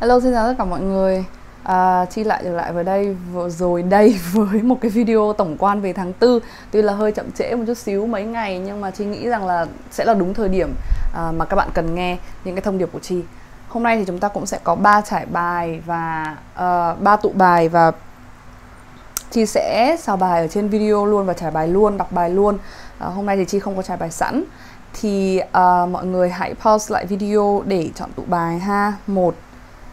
Hello xin chào tất cả mọi người. À, Chi lại trở lại với đây rồi đây với một cái video tổng quan về tháng 4 Tuy là hơi chậm trễ một chút xíu mấy ngày nhưng mà Chi nghĩ rằng là sẽ là đúng thời điểm à, mà các bạn cần nghe những cái thông điệp của Chi. Hôm nay thì chúng ta cũng sẽ có ba trải bài và ờ, ba uh, tụ bài và Chi sẽ xào bài ở trên video luôn và trải bài luôn, đọc bài luôn. À, Hôm nay thì Chi không có trải bài sẵn. Thì uh, mọi người hãy pause lại video để chọn tụ bài ha. 1,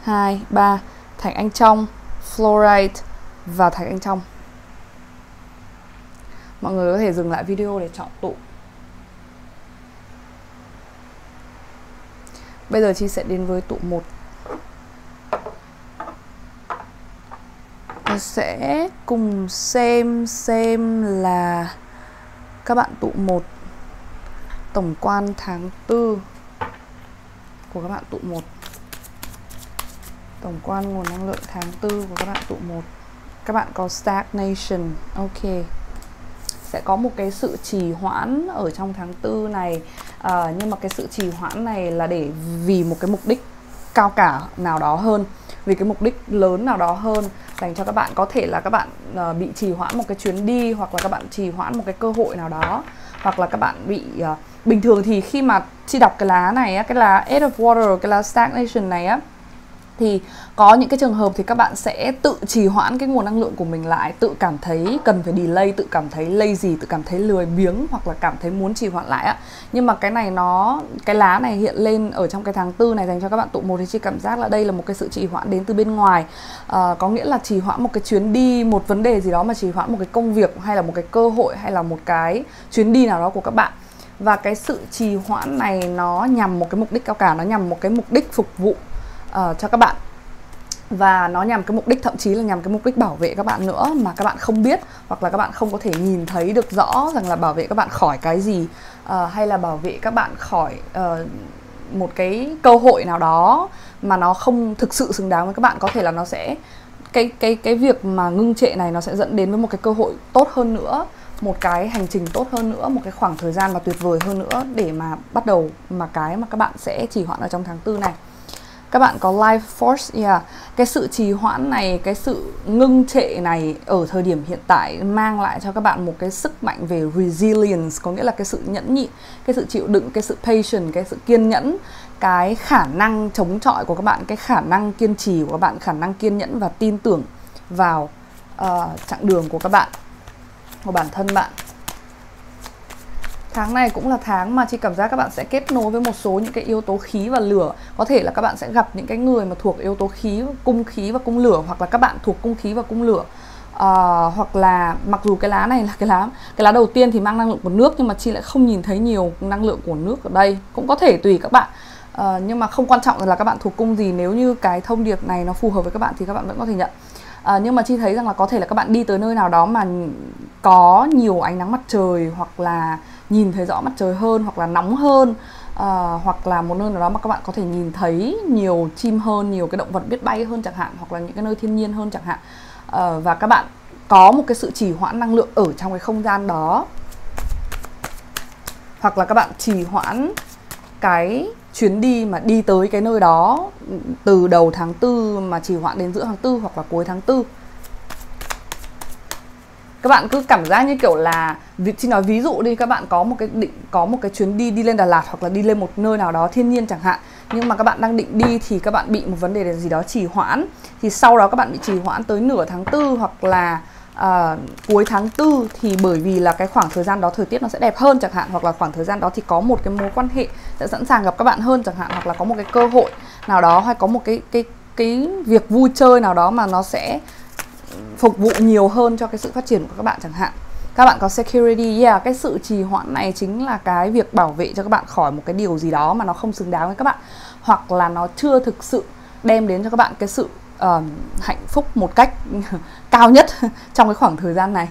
2, 3 Thạch Anh Trong, Fluorite và Thạch Anh Trong. Mọi người có thể dừng lại video để chọn tụ. Bây giờ chị sẽ đến với tụ 1 Tôi sẽ cùng xem xem là các bạn tụ 1 tổng quan tháng 4 của các bạn tụ 1 tổng quan nguồn năng lượng tháng 4 của các bạn tụ 1 các bạn có stagnation. Ok. Sẽ có một cái sự trì hoãn ở trong tháng 4 này. À, nhưng mà cái sự trì hoãn này là để vì một cái mục đích cao cả nào đó hơn. Vì cái mục đích lớn nào đó hơn dành cho các bạn. Có thể là các bạn uh, bị trì hoãn một cái chuyến đi hoặc là các bạn trì hoãn một cái cơ hội nào đó. Hoặc là các bạn bị uh, bình thường thì khi mà chi đọc cái lá này á cái lá Eight of Water cái lá Stagnation này á thì có những cái trường hợp thì các bạn sẽ tự trì hoãn cái nguồn năng lượng của mình lại tự cảm thấy cần phải delay tự cảm thấy lazy tự cảm thấy lười biếng hoặc là cảm thấy muốn trì hoãn lại á. Nhưng mà cái này nó cái lá này hiện lên ở trong cái tháng tư này dành cho các bạn tụ một thì chỉ cảm giác là đây là một cái sự trì hoãn đến từ bên ngoài. À, có nghĩa là trì hoãn một cái chuyến đi một vấn đề gì đó mà trì hoãn một cái công việc hay là một cái cơ hội hay là một cái chuyến đi nào đó của các bạn. Và cái sự trì hoãn này nó nhằm một cái mục đích cao cả nó nhằm một cái mục đích phục vụ uh, cho các bạn. Và nó nhằm cái mục đích thậm chí là nhằm cái mục đích bảo vệ các bạn nữa mà các bạn không biết hoặc là các bạn không có thể nhìn thấy được rõ rằng là bảo vệ các bạn khỏi cái gì uh, hay là bảo vệ các bạn khỏi uh, một cái cơ hội nào đó mà nó không thực sự xứng đáng với các bạn. Có thể là nó sẽ cái cái cái việc mà ngưng trệ này nó sẽ dẫn đến với một cái cơ hội tốt hơn nữa một cái hành trình tốt hơn nữa một cái khoảng thời gian mà tuyệt vời hơn nữa để mà bắt đầu mà cái mà các bạn sẽ chỉ hoãn ở trong tháng tư này các bạn có life force yeah. cái sự trì hoãn này cái sự ngưng trệ này ở thời điểm hiện tại mang lại cho các bạn một cái sức mạnh về resilience có nghĩa là cái sự nhẫn nhịn cái sự chịu đựng cái sự patient cái sự kiên nhẫn cái khả năng chống chọi của các bạn cái khả năng kiên trì của các bạn khả năng kiên nhẫn và tin tưởng vào uh, chặng đường của các bạn của bản thân bạn Tháng này cũng là tháng mà chị cảm giác các bạn sẽ kết nối với một số những cái yếu tố khí và lửa. Có thể là các bạn sẽ gặp những cái người mà thuộc yếu tố khí, cung khí và cung lửa Hoặc là các bạn thuộc cung khí và cung lửa. À, Hoặc là mặc dù cái lá này là cái lá Cái lá đầu tiên thì mang năng lượng của nước Nhưng mà chị lại không nhìn thấy nhiều năng lượng của nước ở đây. Cũng có thể tùy các bạn. À, Nhưng mà không quan trọng là các bạn thuộc cung gì. Nếu như cái thông điệp này nó phù hợp với các bạn thì các bạn vẫn có thể nhận. À, nhưng mà chi thấy rằng là có thể là các bạn đi tới nơi nào đó mà có nhiều ánh nắng mặt trời hoặc là nhìn thấy rõ mặt trời hơn hoặc là nóng hơn à, hoặc là một nơi nào đó mà các bạn có thể nhìn thấy nhiều chim hơn nhiều cái động vật biết bay hơn chẳng hạn hoặc là những cái nơi thiên nhiên hơn chẳng hạn. À, và các bạn có một cái sự trì hoãn năng lượng ở trong cái không gian đó. Hoặc là các bạn trì hoãn cái chuyến đi mà đi tới cái nơi đó từ đầu tháng tư mà trì hoãn đến giữa tháng tư hoặc là cuối tháng tư các bạn cứ cảm giác như kiểu là xin nói ví dụ đi các bạn có một cái định có một cái chuyến đi đi lên Đà Lạt hoặc là đi lên một nơi nào đó thiên nhiên chẳng hạn. Nhưng mà các bạn đang định đi thì các bạn bị một vấn đề gì đó trì hoãn. Thì sau đó các bạn bị trì hoãn tới nửa tháng tư hoặc là uh, cuối tháng tư thì bởi vì là cái khoảng thời gian đó thời tiết nó sẽ đẹp hơn chẳng hạn hoặc là khoảng thời gian đó thì có một cái mối quan hệ sẽ sẵn sàng gặp các bạn hơn chẳng hạn hoặc là có một cái cơ hội nào đó hay có một cái cái cái việc vui chơi nào đó mà nó sẽ phục vụ nhiều hơn cho cái sự phát triển của các bạn chẳng hạn. Các bạn có security yeah cái sự trì hoãn này chính là cái việc bảo vệ cho các bạn khỏi một cái điều gì đó mà nó không xứng đáng với các bạn. Hoặc là nó chưa thực sự đem đến cho các bạn cái sự uh, hạnh phúc một cách cao nhất trong cái khoảng thời gian này.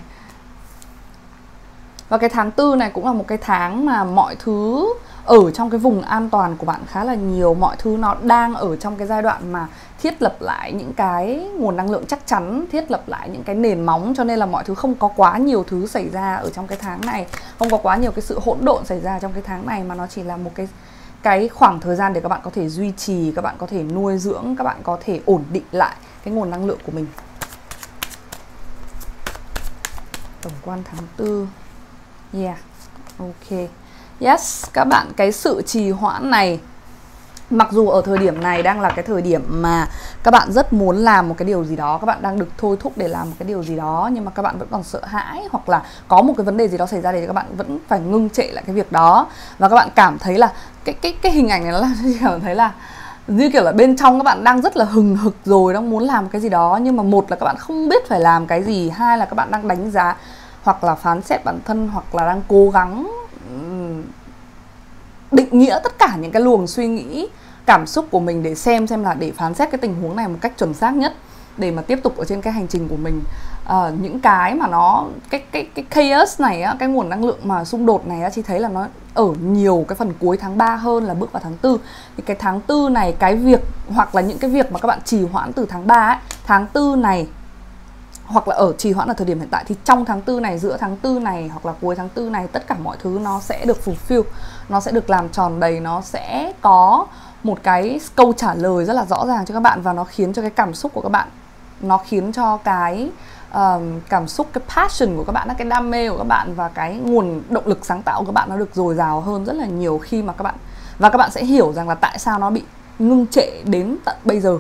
Và cái tháng tư này cũng là một cái tháng mà mọi thứ ở trong cái vùng an toàn của bạn khá là nhiều. Mọi thứ nó đang ở trong cái giai đoạn mà thiết lập lại những cái nguồn năng lượng chắc chắn, thiết lập lại những cái nền móng, cho nên là mọi thứ không có quá nhiều thứ xảy ra ở trong cái tháng này, không có quá nhiều cái sự hỗn độn xảy ra trong cái tháng này, mà nó chỉ là một cái cái khoảng thời gian để các bạn có thể duy trì, các bạn có thể nuôi dưỡng, các bạn có thể ổn định lại cái nguồn năng lượng của mình. Tổng quan tháng tư. Yeah. Ok. Yes, các bạn, cái sự trì hoãn này mặc dù ở thời điểm này đang là cái thời điểm mà các bạn rất muốn làm một cái điều gì đó, các bạn đang được thôi thúc để làm một cái điều gì đó, nhưng mà các bạn vẫn còn sợ hãi hoặc là có một cái vấn đề gì đó xảy ra để các bạn vẫn phải ngưng trệ lại cái việc đó. Và các bạn cảm thấy là cái cái cái hình ảnh này nó làm cho cảm thấy là như kiểu là bên trong các bạn đang rất là hừng hực rồi, đang muốn làm cái gì đó, nhưng mà một là các bạn không biết phải làm cái gì, hai là các bạn đang đánh giá hoặc là phán xét bản thân hoặc là đang cố gắng định nghĩa tất cả những cái luồng suy nghĩ cảm xúc của mình để xem xem là để phán xét cái tình huống này một cách chuẩn xác nhất để mà tiếp tục ở trên cái hành trình của mình. À, những cái mà nó cái cái cái chaos này á cái nguồn năng lượng mà xung đột này á chị thấy là nó ở nhiều cái phần cuối tháng 3 hơn là bước vào tháng 4 thì cái tháng 4 này cái việc hoặc là những cái việc mà các bạn trì hoãn từ tháng 3 ấy, tháng 4 này hoặc là ở trì hoãn ở thời điểm hiện tại thì trong tháng tư này giữa tháng tư này hoặc là cuối tháng tư này tất cả mọi thứ nó sẽ được fulfill nó sẽ được làm tròn đầy nó sẽ có một cái câu trả lời rất là rõ ràng cho các bạn và nó khiến cho cái cảm xúc của các bạn nó khiến cho cái um, cảm xúc cái passion của các bạn cái đam mê của các bạn và cái nguồn động lực sáng tạo của các bạn nó được dồi dào hơn rất là nhiều khi mà các bạn và các bạn sẽ hiểu rằng là tại sao nó bị ngưng trệ đến tận bây giờ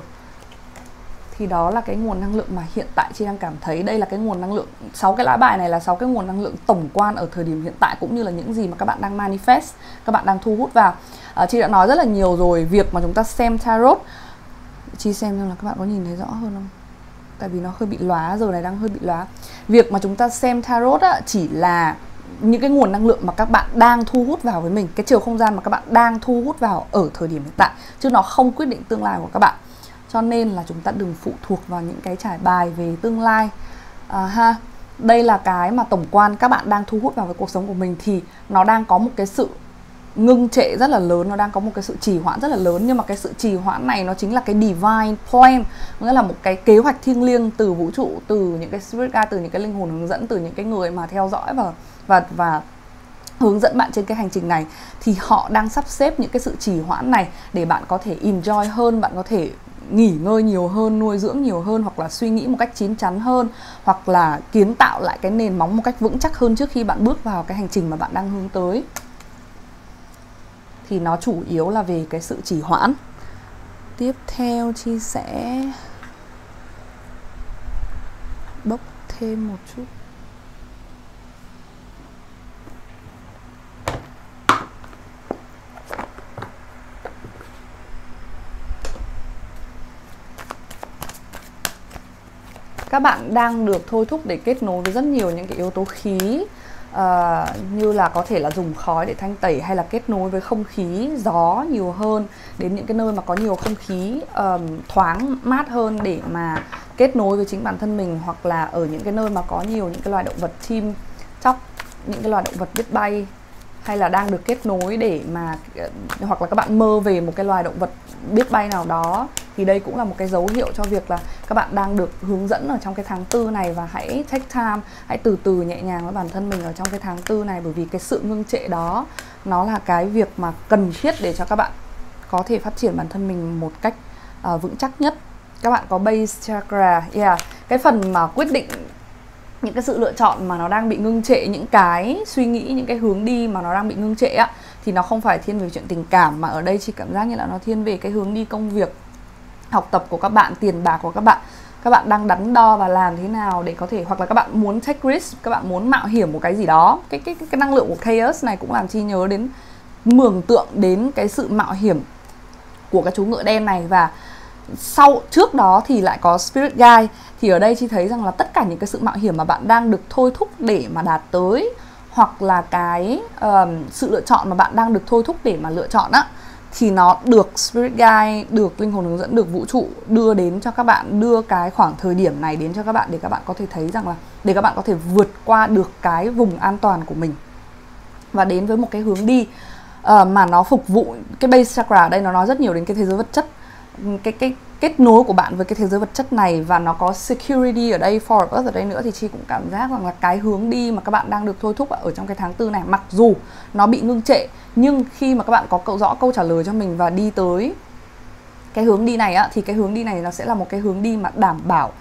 thì đó là cái nguồn năng lượng mà hiện tại chị đang cảm thấy. Đây là cái nguồn năng lượng sáu cái lá bài này là sáu cái nguồn năng lượng tổng quan ở thời điểm hiện tại cũng như là những gì mà các bạn đang manifest các bạn đang thu hút vào. À, chị đã nói rất là nhiều rồi việc mà chúng ta xem tarot. Chị xem xem là các bạn có nhìn thấy rõ hơn không? Tại vì nó hơi bị lóa giờ này đang hơi bị lóa. Việc mà chúng ta xem tarot á, chỉ là những cái nguồn năng lượng mà các bạn đang thu hút vào với mình cái chiều không gian mà các bạn đang thu hút vào ở thời điểm hiện tại chứ nó không quyết định tương lai của các bạn cho nên là chúng ta đừng phụ thuộc vào những cái trải bài về tương lai. À, ha đây là cái mà tổng quan các bạn đang thu hút vào với cuộc sống của mình thì nó đang có một cái sự ngưng trệ rất là lớn nó đang có một cái sự trì hoãn rất là lớn. Nhưng mà cái sự trì hoãn này nó chính là cái divine plan nghĩa là một cái kế hoạch thiêng liêng từ vũ trụ từ những cái spirit guide từ những cái linh hồn hướng dẫn từ những cái người mà theo dõi và và và hướng dẫn bạn trên cái hành trình này. Thì họ đang sắp xếp những cái sự trì hoãn này để bạn có thể enjoy hơn bạn có thể nghỉ ngơi nhiều hơn, nuôi dưỡng nhiều hơn, hoặc là suy nghĩ một cách chín chắn hơn, hoặc là kiến tạo lại cái nền móng một cách vững chắc hơn trước khi bạn bước vào cái hành trình mà bạn đang hướng tới. Thì nó chủ yếu là về cái sự trì hoãn. Tiếp theo chi sẽ bốc thêm một chút. Các bạn đang được thôi thúc để kết nối với rất nhiều những cái yếu tố khí uh, như là có thể là dùng khói để thanh tẩy hay là kết nối với không khí gió nhiều hơn đến những cái nơi mà có nhiều không khí um, thoáng mát hơn để mà kết nối với chính bản thân mình hoặc là ở những cái nơi mà có nhiều những cái loài động vật chim chóc những cái loài động vật biết bay hay là đang được kết nối để mà ờ, hoặc là các bạn mơ về một cái loài động vật biết bay nào đó thì đây cũng là một cái dấu hiệu cho việc là các bạn đang được hướng dẫn ở trong cái tháng tư này và hãy take time hãy từ từ nhẹ nhàng với bản thân mình ở trong cái tháng tư này bởi vì cái sự ngưng trệ đó nó là cái việc mà cần thiết để cho các bạn có thể phát triển bản thân mình một cách uh, vững chắc nhất. Các bạn có base chakra yeah. Cái phần mà quyết định những cái sự lựa chọn mà nó đang bị ngưng trệ những cái suy nghĩ những cái hướng đi mà nó đang bị ngưng trệ á thì nó không phải thiên về chuyện tình cảm mà ở đây chỉ cảm giác như là nó thiên về cái hướng đi công việc học tập của các bạn tiền bạc của các bạn. Các bạn đang đắn đo và làm thế nào để có thể hoặc là các bạn muốn take risk các bạn muốn mạo hiểm một cái gì đó. Cái cái cái, cái năng lượng của chaos này cũng làm chi nhớ đến mường tượng đến cái sự mạo hiểm của cái chú ngựa đen này. Và sau trước đó thì lại có spirit guide. Thì ở đây chi thấy rằng là tất cả những cái sự mạo hiểm mà bạn đang được thôi thúc để mà đạt tới hoặc là cái um, sự lựa chọn mà bạn đang được thôi thúc để mà lựa chọn á thì nó được spirit guide được linh hồn hướng dẫn được vũ trụ đưa đến cho các bạn đưa cái khoảng thời điểm này đến cho các bạn để các bạn có thể thấy rằng là để các bạn có thể vượt qua được cái vùng an toàn của mình. Và đến với một cái hướng đi uh, mà nó phục vụ cái base chakra ở đây nó nói rất nhiều đến cái thế giới vật chất. Cái cái kết nối của bạn với cái thế giới vật chất này và nó có security ở đây for us ở đây nữa thì chi cũng cảm giác rằng là cái hướng đi mà các bạn đang được thôi thúc ở trong cái tháng tư này mặc dù nó bị ngưng trệ nhưng khi mà các bạn có cậu rõ câu trả lời cho mình và đi tới cái hướng đi này á thì cái hướng đi này nó sẽ là một cái hướng đi mà đảm bảo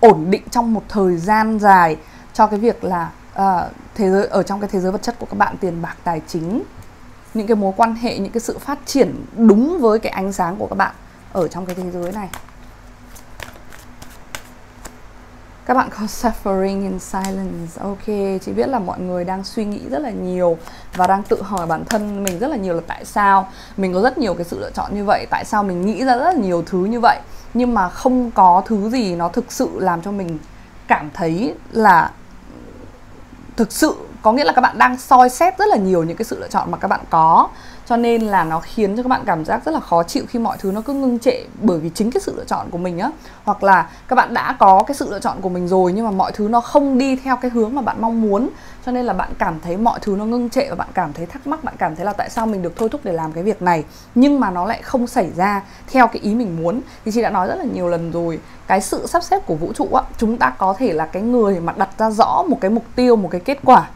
ổn định trong một thời gian dài cho cái việc là uh, thế giới ở trong cái thế giới vật chất của các bạn tiền bạc tài chính những cái mối quan hệ những cái sự phát triển đúng với cái ánh sáng của các bạn ở trong cái thế giới này. Các bạn có suffering in silence. Ok, chị biết là mọi người đang suy nghĩ rất là nhiều và đang tự hỏi bản thân mình rất là nhiều là tại sao mình có rất nhiều cái sự lựa chọn như vậy, tại sao mình nghĩ ra rất là nhiều thứ như vậy. Nhưng mà không có thứ gì nó thực sự làm cho mình cảm thấy là thực sự, có nghĩa là các bạn đang soi xét rất là nhiều những cái sự lựa chọn mà các bạn có cho nên là nó khiến cho các bạn cảm giác rất là khó chịu khi mọi thứ nó cứ ngưng trệ bởi vì chính cái sự lựa chọn của mình á. Hoặc là các bạn đã có cái sự lựa chọn của mình rồi nhưng mà mọi thứ nó không đi theo cái hướng mà bạn mong muốn. Cho nên là bạn cảm thấy mọi thứ nó ngưng trệ và bạn cảm thấy thắc mắc, bạn cảm thấy là tại sao mình được thôi thúc để làm cái việc này nhưng mà nó lại không xảy ra theo cái ý mình muốn. Thì chị đã nói rất là nhiều lần rồi, cái sự sắp xếp của vũ trụ á, chúng ta có thể là cái người mà đặt ra rõ một cái mục tiêu, một cái kết quả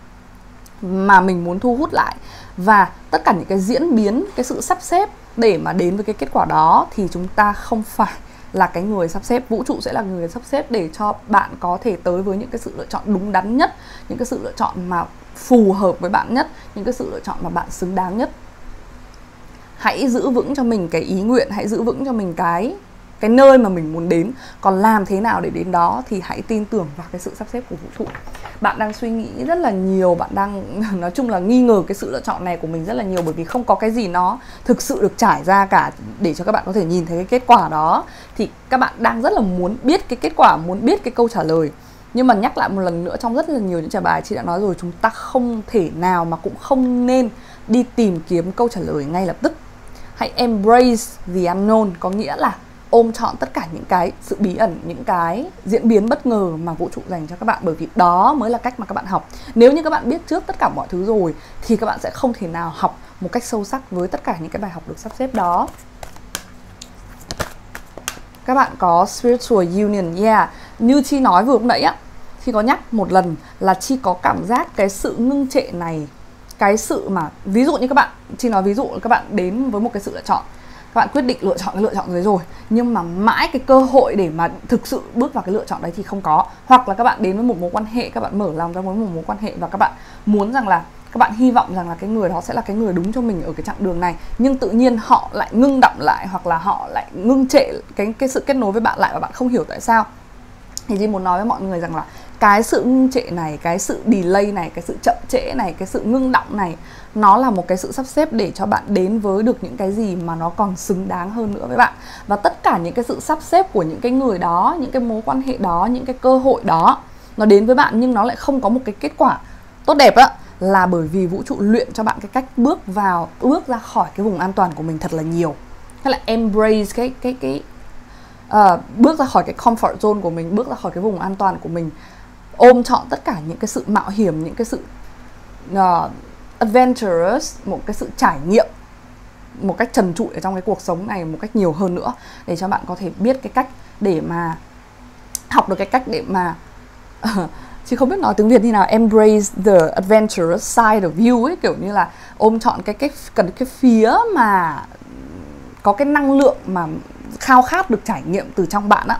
mà mình muốn thu hút lại và tất cả những cái diễn biến, cái sự sắp xếp để mà đến với cái kết quả đó thì chúng ta không phải là cái người sắp xếp. Vũ trụ sẽ là người sắp xếp để cho bạn có thể tới với những cái sự lựa chọn đúng đắn nhất, những cái sự lựa chọn mà phù hợp với bạn nhất, những cái sự lựa chọn mà bạn xứng đáng nhất. Hãy giữ vững cho mình cái ý nguyện, hãy giữ vững cho mình cái cái nơi mà mình muốn đến. Còn làm thế nào để đến đó thì hãy tin tưởng vào cái sự sắp xếp của vũ trụ. Bạn đang suy nghĩ rất là nhiều, bạn đang nói chung là nghi ngờ cái sự lựa chọn này của mình rất là nhiều bởi vì không có cái gì nó thực sự được trải ra cả để cho các bạn có thể nhìn thấy cái kết quả đó. Thì các bạn đang rất là muốn biết cái kết quả, muốn biết cái câu trả lời. Nhưng mà nhắc lại một lần nữa, trong rất là nhiều những trả bài chị đã nói rồi, chúng ta không thể nào mà cũng không nên đi tìm kiếm câu trả lời ngay lập tức. Hãy embrace the unknown, có nghĩa là ôm trọn tất cả những cái sự bí ẩn, những cái diễn biến bất ngờ mà vũ trụ dành cho các bạn, bởi vì đó mới là cách mà các bạn học. Nếu như các bạn biết trước tất cả mọi thứ rồi, thì các bạn sẽ không thể nào học một cách sâu sắc với tất cả những cái bài học được sắp xếp đó. Các bạn có spiritual union, yeah. Như chi nói vừa lúc nãy á, chi có nhắc một lần là chi có cảm giác cái sự ngưng trệ này, cái sự mà, ví dụ như các bạn, chi nói ví dụ các bạn đến với một cái sự lựa chọn các bạn quyết định lựa chọn cái lựa chọn đấy rồi, nhưng mà mãi cái cơ hội để mà thực sự bước vào cái lựa chọn đấy thì không có. Hoặc là các bạn đến với một mối quan hệ, các bạn mở lòng ra với một mối quan hệ và các bạn muốn rằng là, các bạn hy vọng rằng là cái người đó sẽ là cái người đúng cho mình ở cái chặng đường này, nhưng tự nhiên họ lại ngưng động lại hoặc là họ lại ngưng trệ cái cái sự kết nối với bạn lại và bạn không hiểu tại sao. Thì Di muốn nói với mọi người rằng là cái sự ngưng trệ này, cái sự delay này, cái sự chậm trễ này, cái sự ngưng động này nó là một cái sự sắp xếp để cho bạn đến với được những cái gì mà nó còn xứng đáng hơn nữa với bạn. Và tất cả những cái sự sắp xếp của những cái người đó những cái mối quan hệ đó những cái cơ hội đó nó đến với bạn nhưng nó lại không có một cái kết quả tốt đẹp á là bởi vì vũ trụ luyện cho bạn cái cách bước vào bước ra khỏi cái vùng an toàn của mình thật là nhiều. Hay là embrace cái cái cái uh, bước ra khỏi cái comfort zone của mình bước ra khỏi cái vùng an toàn của mình. Ôm trọn tất cả những cái sự mạo hiểm những cái sự uh, adventurous một cái sự trải nghiệm một cách trần trụi ở trong cái cuộc sống này một cách nhiều hơn nữa để cho bạn có thể biết cái cách để mà học được cái cách để mà uh, chứ không biết nói tiếng việt như nào embrace the adventurous side of you ấy kiểu như là ôm chọn cái cái cần cái phía mà có cái năng lượng mà khao khát được trải nghiệm từ trong bạn á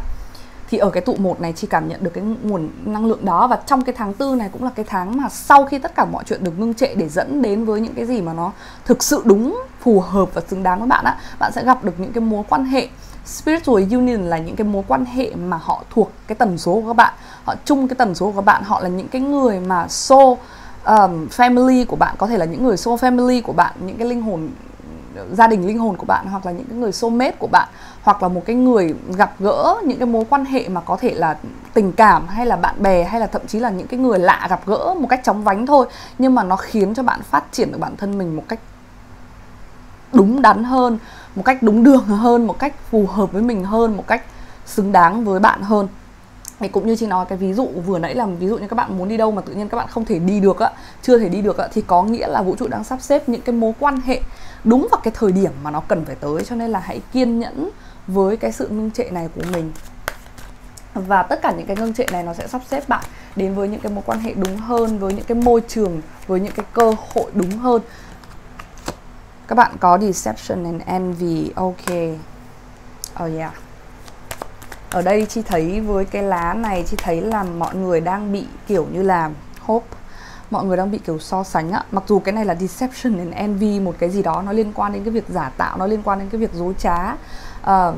thì ở cái tụ một này chị cảm nhận được cái nguồn năng lượng đó và trong cái tháng tư này cũng là cái tháng mà sau khi tất cả mọi chuyện được ngưng trệ để dẫn đến với những cái gì mà nó thực sự đúng phù hợp và xứng đáng với bạn á bạn sẽ gặp được những cái mối quan hệ. Spiritual union là những cái mối quan hệ mà họ thuộc cái tần số của các bạn họ chung cái tần số của các bạn họ là những cái người mà soul um, family của bạn có thể là những người soul family của bạn những cái linh hồn gia đình linh hồn của bạn hoặc là những cái người soulmate của bạn hoặc là một cái người gặp gỡ những cái mối quan hệ mà có thể là tình cảm hay là bạn bè hay là thậm chí là những cái người lạ gặp gỡ một cách chóng vánh thôi, nhưng mà nó khiến cho bạn phát triển được bản thân mình một cách đúng đắn hơn, một cách đúng đường hơn, một cách phù hợp với mình hơn, một cách xứng đáng với bạn hơn. Thì cũng như chị nói, cái ví dụ vừa nãy là ví dụ như các bạn muốn đi đâu mà tự nhiên các bạn không thể đi được á, chưa thể đi được á, thì có nghĩa là vũ trụ đang sắp xếp những cái mối quan hệ đúng vào cái thời điểm mà nó cần phải tới, cho nên là hãy kiên nhẫn với cái sự ngưng trệ này của mình. Và tất cả những cái ngưng trệ này nó sẽ sắp xếp bạn đến với những cái mối quan hệ đúng hơn, với những cái môi trường, với những cái cơ hội đúng hơn. Các bạn có deception and envy, ok. Oh yeah. Ở đây chị thấy với cái lá này chị thấy là mọi người đang bị kiểu như là hope mọi người đang bị kiểu so sánh á. Mặc dù cái này là deception and envy một cái gì đó nó liên quan đến cái việc giả tạo nó liên quan đến cái việc dối trá uh,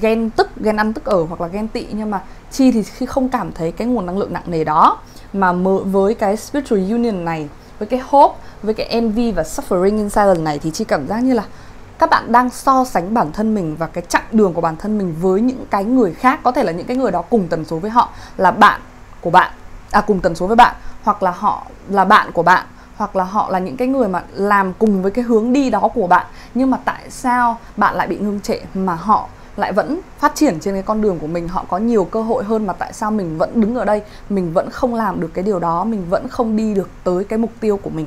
ghen tức ghen ăn tức ở hoặc là ghen tị. Nhưng mà chi thì khi không cảm thấy cái nguồn năng lượng nặng nề đó mà với cái spiritual union này với cái hope với cái envy và suffering in silence này thì chi cảm giác như là các bạn đang so sánh bản thân mình và cái chặng đường của bản thân mình với những cái người khác. Có thể là những cái người đó cùng tần số với họ là bạn của bạn. À cùng tần số với bạn hoặc là họ là bạn của bạn, hoặc là họ là những cái người mà làm cùng với cái hướng đi đó của bạn. Nhưng mà tại sao bạn lại bị ngưng trệ mà họ lại vẫn phát triển trên cái con đường của mình? Họ có nhiều cơ hội hơn mà tại sao mình vẫn đứng ở đây? Mình vẫn không làm được cái điều đó, mình vẫn không đi được tới cái mục tiêu của mình.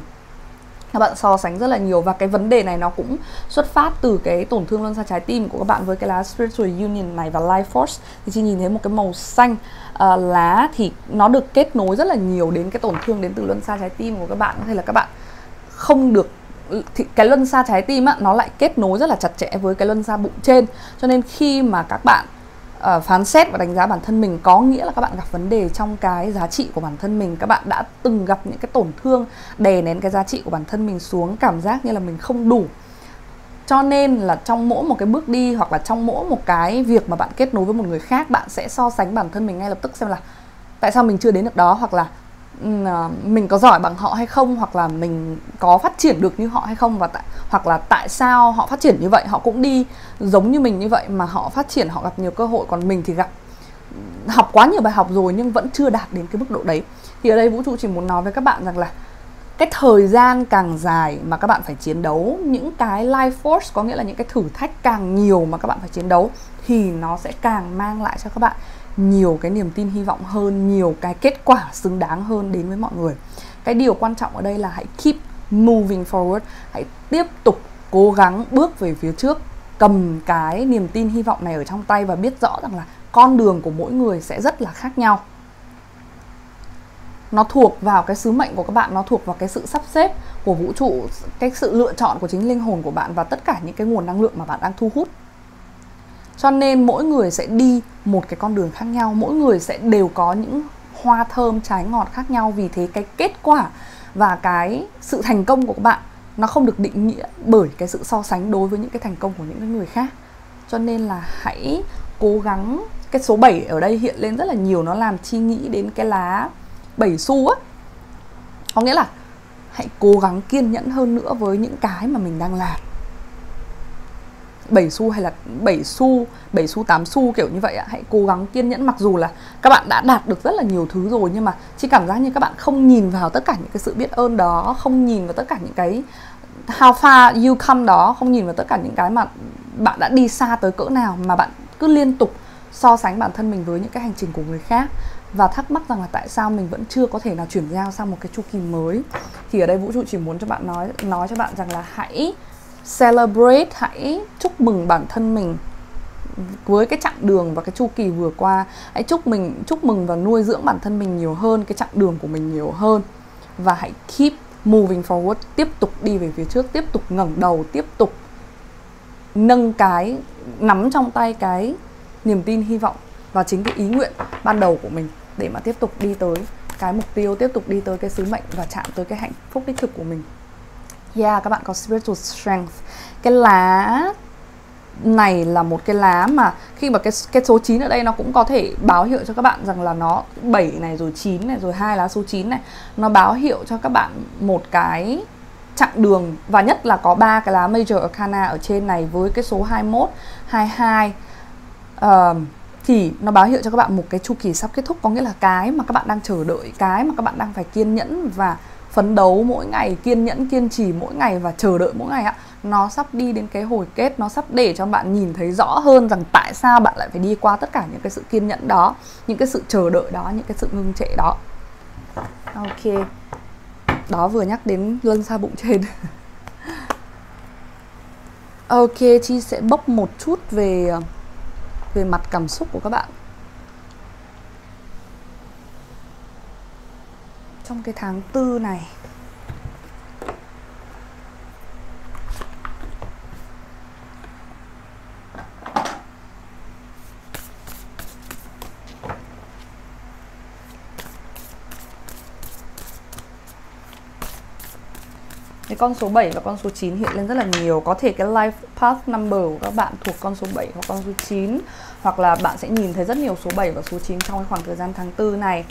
Các bạn so sánh rất là nhiều và cái vấn đề này nó cũng xuất phát từ cái tổn thương luân xa trái tim của các bạn với cái lá spiritual union này và life force. Thì chị nhìn thấy một cái màu xanh uh, lá thì nó được kết nối rất là nhiều đến cái tổn thương đến từ luân xa trái tim của các bạn. Có thể là các bạn không được thì cái luân xa trái tim á nó lại kết nối rất là chặt chẽ với cái luân xa bụng trên. Cho nên khi mà các bạn uh, phán xét và đánh giá bản thân mình có nghĩa là các bạn gặp vấn đề trong cái giá trị của bản thân mình. Các bạn đã từng gặp những cái tổn thương đè nén cái giá trị của bản thân mình xuống cảm giác như là mình không đủ cho nên là trong mỗi một cái bước đi hoặc là trong mỗi một cái việc mà bạn kết nối với một người khác, bạn sẽ so sánh bản thân mình ngay lập tức xem là tại sao mình chưa đến được đó, hoặc là ừ, à, mình có giỏi bằng họ hay không, hoặc là mình có phát triển được như họ hay không, và tại, hoặc là tại sao họ phát triển như vậy, họ cũng đi giống như mình như vậy mà họ phát triển, họ gặp nhiều cơ hội, còn mình thì gặp ừ, học quá nhiều bài học rồi nhưng vẫn chưa đạt đến cái mức độ đấy. Thì ở đây vũ trụ chỉ muốn nói với các bạn rằng là cái thời gian càng dài mà các bạn phải chiến đấu, những cái life force, có nghĩa là những cái thử thách càng nhiều mà các bạn phải chiến đấu, thì nó sẽ càng mang lại cho các bạn nhiều cái niềm tin hy vọng hơn, nhiều cái kết quả xứng đáng hơn đến với mọi người. Cái điều quan trọng ở đây là hãy keep moving forward, hãy tiếp tục cố gắng bước về phía trước, cầm cái niềm tin hy vọng này ở trong tay và biết rõ rằng là con đường của mỗi người sẽ rất là khác nhau nó thuộc vào cái sứ mệnh của các bạn, nó thuộc vào cái sự sắp xếp của vũ trụ, cái sự lựa chọn của chính linh hồn của bạn và tất cả những cái nguồn năng lượng mà bạn đang thu hút. Cho nên mỗi người sẽ đi một cái con đường khác nhau, mỗi người sẽ đều có những hoa thơm trái ngọt khác nhau vì thế cái kết quả và cái sự thành công của các bạn nó không được định nghĩa bởi cái sự so sánh đối với những cái thành công của những người khác. Cho nên là hãy cố gắng, cái số 7 ở đây hiện lên rất là nhiều, nó làm chi nghĩ đến cái lá 7 xu á. Có nghĩa là hãy cố gắng kiên nhẫn hơn nữa với những cái mà mình đang làm. 7 xu hay là 7 xu 7 xu 8 xu kiểu như vậy ạ hãy cố gắng kiên nhẫn. Mặc dù là các bạn đã đạt được rất là nhiều thứ rồi, nhưng mà chỉ cảm giác như các bạn không nhìn vào tất cả những cái sự biết ơn đó, không nhìn vào tất cả những cái how far you come đó, không nhìn vào tất cả những cái mà bạn đã đi xa tới cỡ nào, mà bạn cứ liên tục so sánh bản thân mình với những cái hành trình của người khác và thắc mắc rằng là tại sao mình vẫn chưa có thể nào chuyển giao sang một cái chu kỳ mới. Thì ở đây vũ trụ chỉ muốn cho bạn nói nói cho bạn rằng là hãy celebrate, hãy chúc mừng bản thân mình với cái chặng đường và cái chu kỳ vừa qua. Hãy chúc mình, chúc mừng và nuôi dưỡng bản thân mình nhiều hơn, cái chặng đường của mình nhiều hơn. Và hãy keep moving forward, tiếp tục đi về phía trước, tiếp tục ngẩng đầu, tiếp tục nâng cái, nắm trong tay cái niềm tin hy vọng và chính cái ý nguyện ban đầu của mình để mà tiếp tục đi tới cái mục tiêu tiếp tục đi tới cái sứ mệnh và chạm tới cái hạnh phúc đích thực của mình. Yeah các bạn có spiritual strength. Cái lá này là một cái lá mà khi mà cái cái số 9 ở đây nó cũng có thể báo hiệu cho các bạn rằng là nó 7 này rồi 9 này rồi hai lá số 9 này nó báo hiệu cho các bạn một cái chặng đường và nhất là có ba cái lá major arcana ở trên này với cái số 21, 22 uh, thì nó báo hiệu cho các bạn một cái chu kỳ sắp kết thúc. Có nghĩa là cái mà các bạn đang chờ đợi, cái mà các bạn đang phải kiên nhẫn và phấn đấu mỗi ngày kiên nhẫn kiên trì mỗi ngày và chờ đợi mỗi ngày ạ nó sắp đi đến cái hồi kết. Nó sắp để cho bạn nhìn thấy rõ hơn rằng tại sao bạn lại phải đi qua tất cả những cái sự kiên nhẫn đó những cái sự chờ đợi đó những cái sự ngưng trệ đó. Ok. Đó vừa nhắc đến luân xa bụng trên. Ok chi sẽ bốc một chút về ờ, về mặt cảm xúc của các bạn. Trong cái tháng tư này Cái con số 7 và con số 9 hiện lên rất là nhiều. Có thể cái life path number của các bạn thuộc con số 7 hoặc con số 9 hoặc là bạn sẽ nhìn thấy rất nhiều số 7 và số 9 trong cái khoảng thời gian tháng 4 này.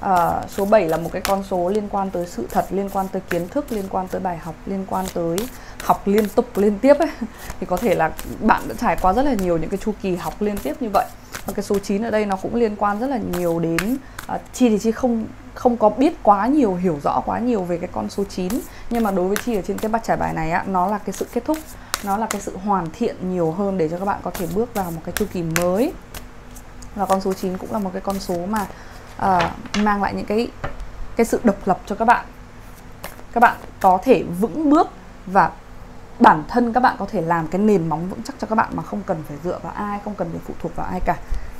À, Số 7 là một cái con số liên quan tới sự thật, liên quan tới kiến thức, liên quan tới bài học, liên quan tới học liên tục liên tiếp ấy. Thì có thể là bạn đã trải qua rất là nhiều những cái chu kỳ học liên tiếp như vậy. Và cái số 9 ở đây nó cũng liên quan rất là nhiều đến à, Chi thì Chi không không có biết quá nhiều hiểu rõ quá nhiều về cái con số 9 nhưng mà đối với chi ở trên cái bát trải bài này á nó là cái sự kết thúc nó là cái sự hoàn thiện nhiều hơn để cho các bạn có thể bước vào một cái chu kỳ mới. Và con số 9 cũng là một cái con số mà uh, mang lại những cái cái sự độc lập cho các bạn. Các bạn có thể vững bước và bản thân các bạn có thể làm cái nền móng vững chắc cho các bạn mà không cần phải dựa vào ai không cần phải phụ thuộc vào ai cả.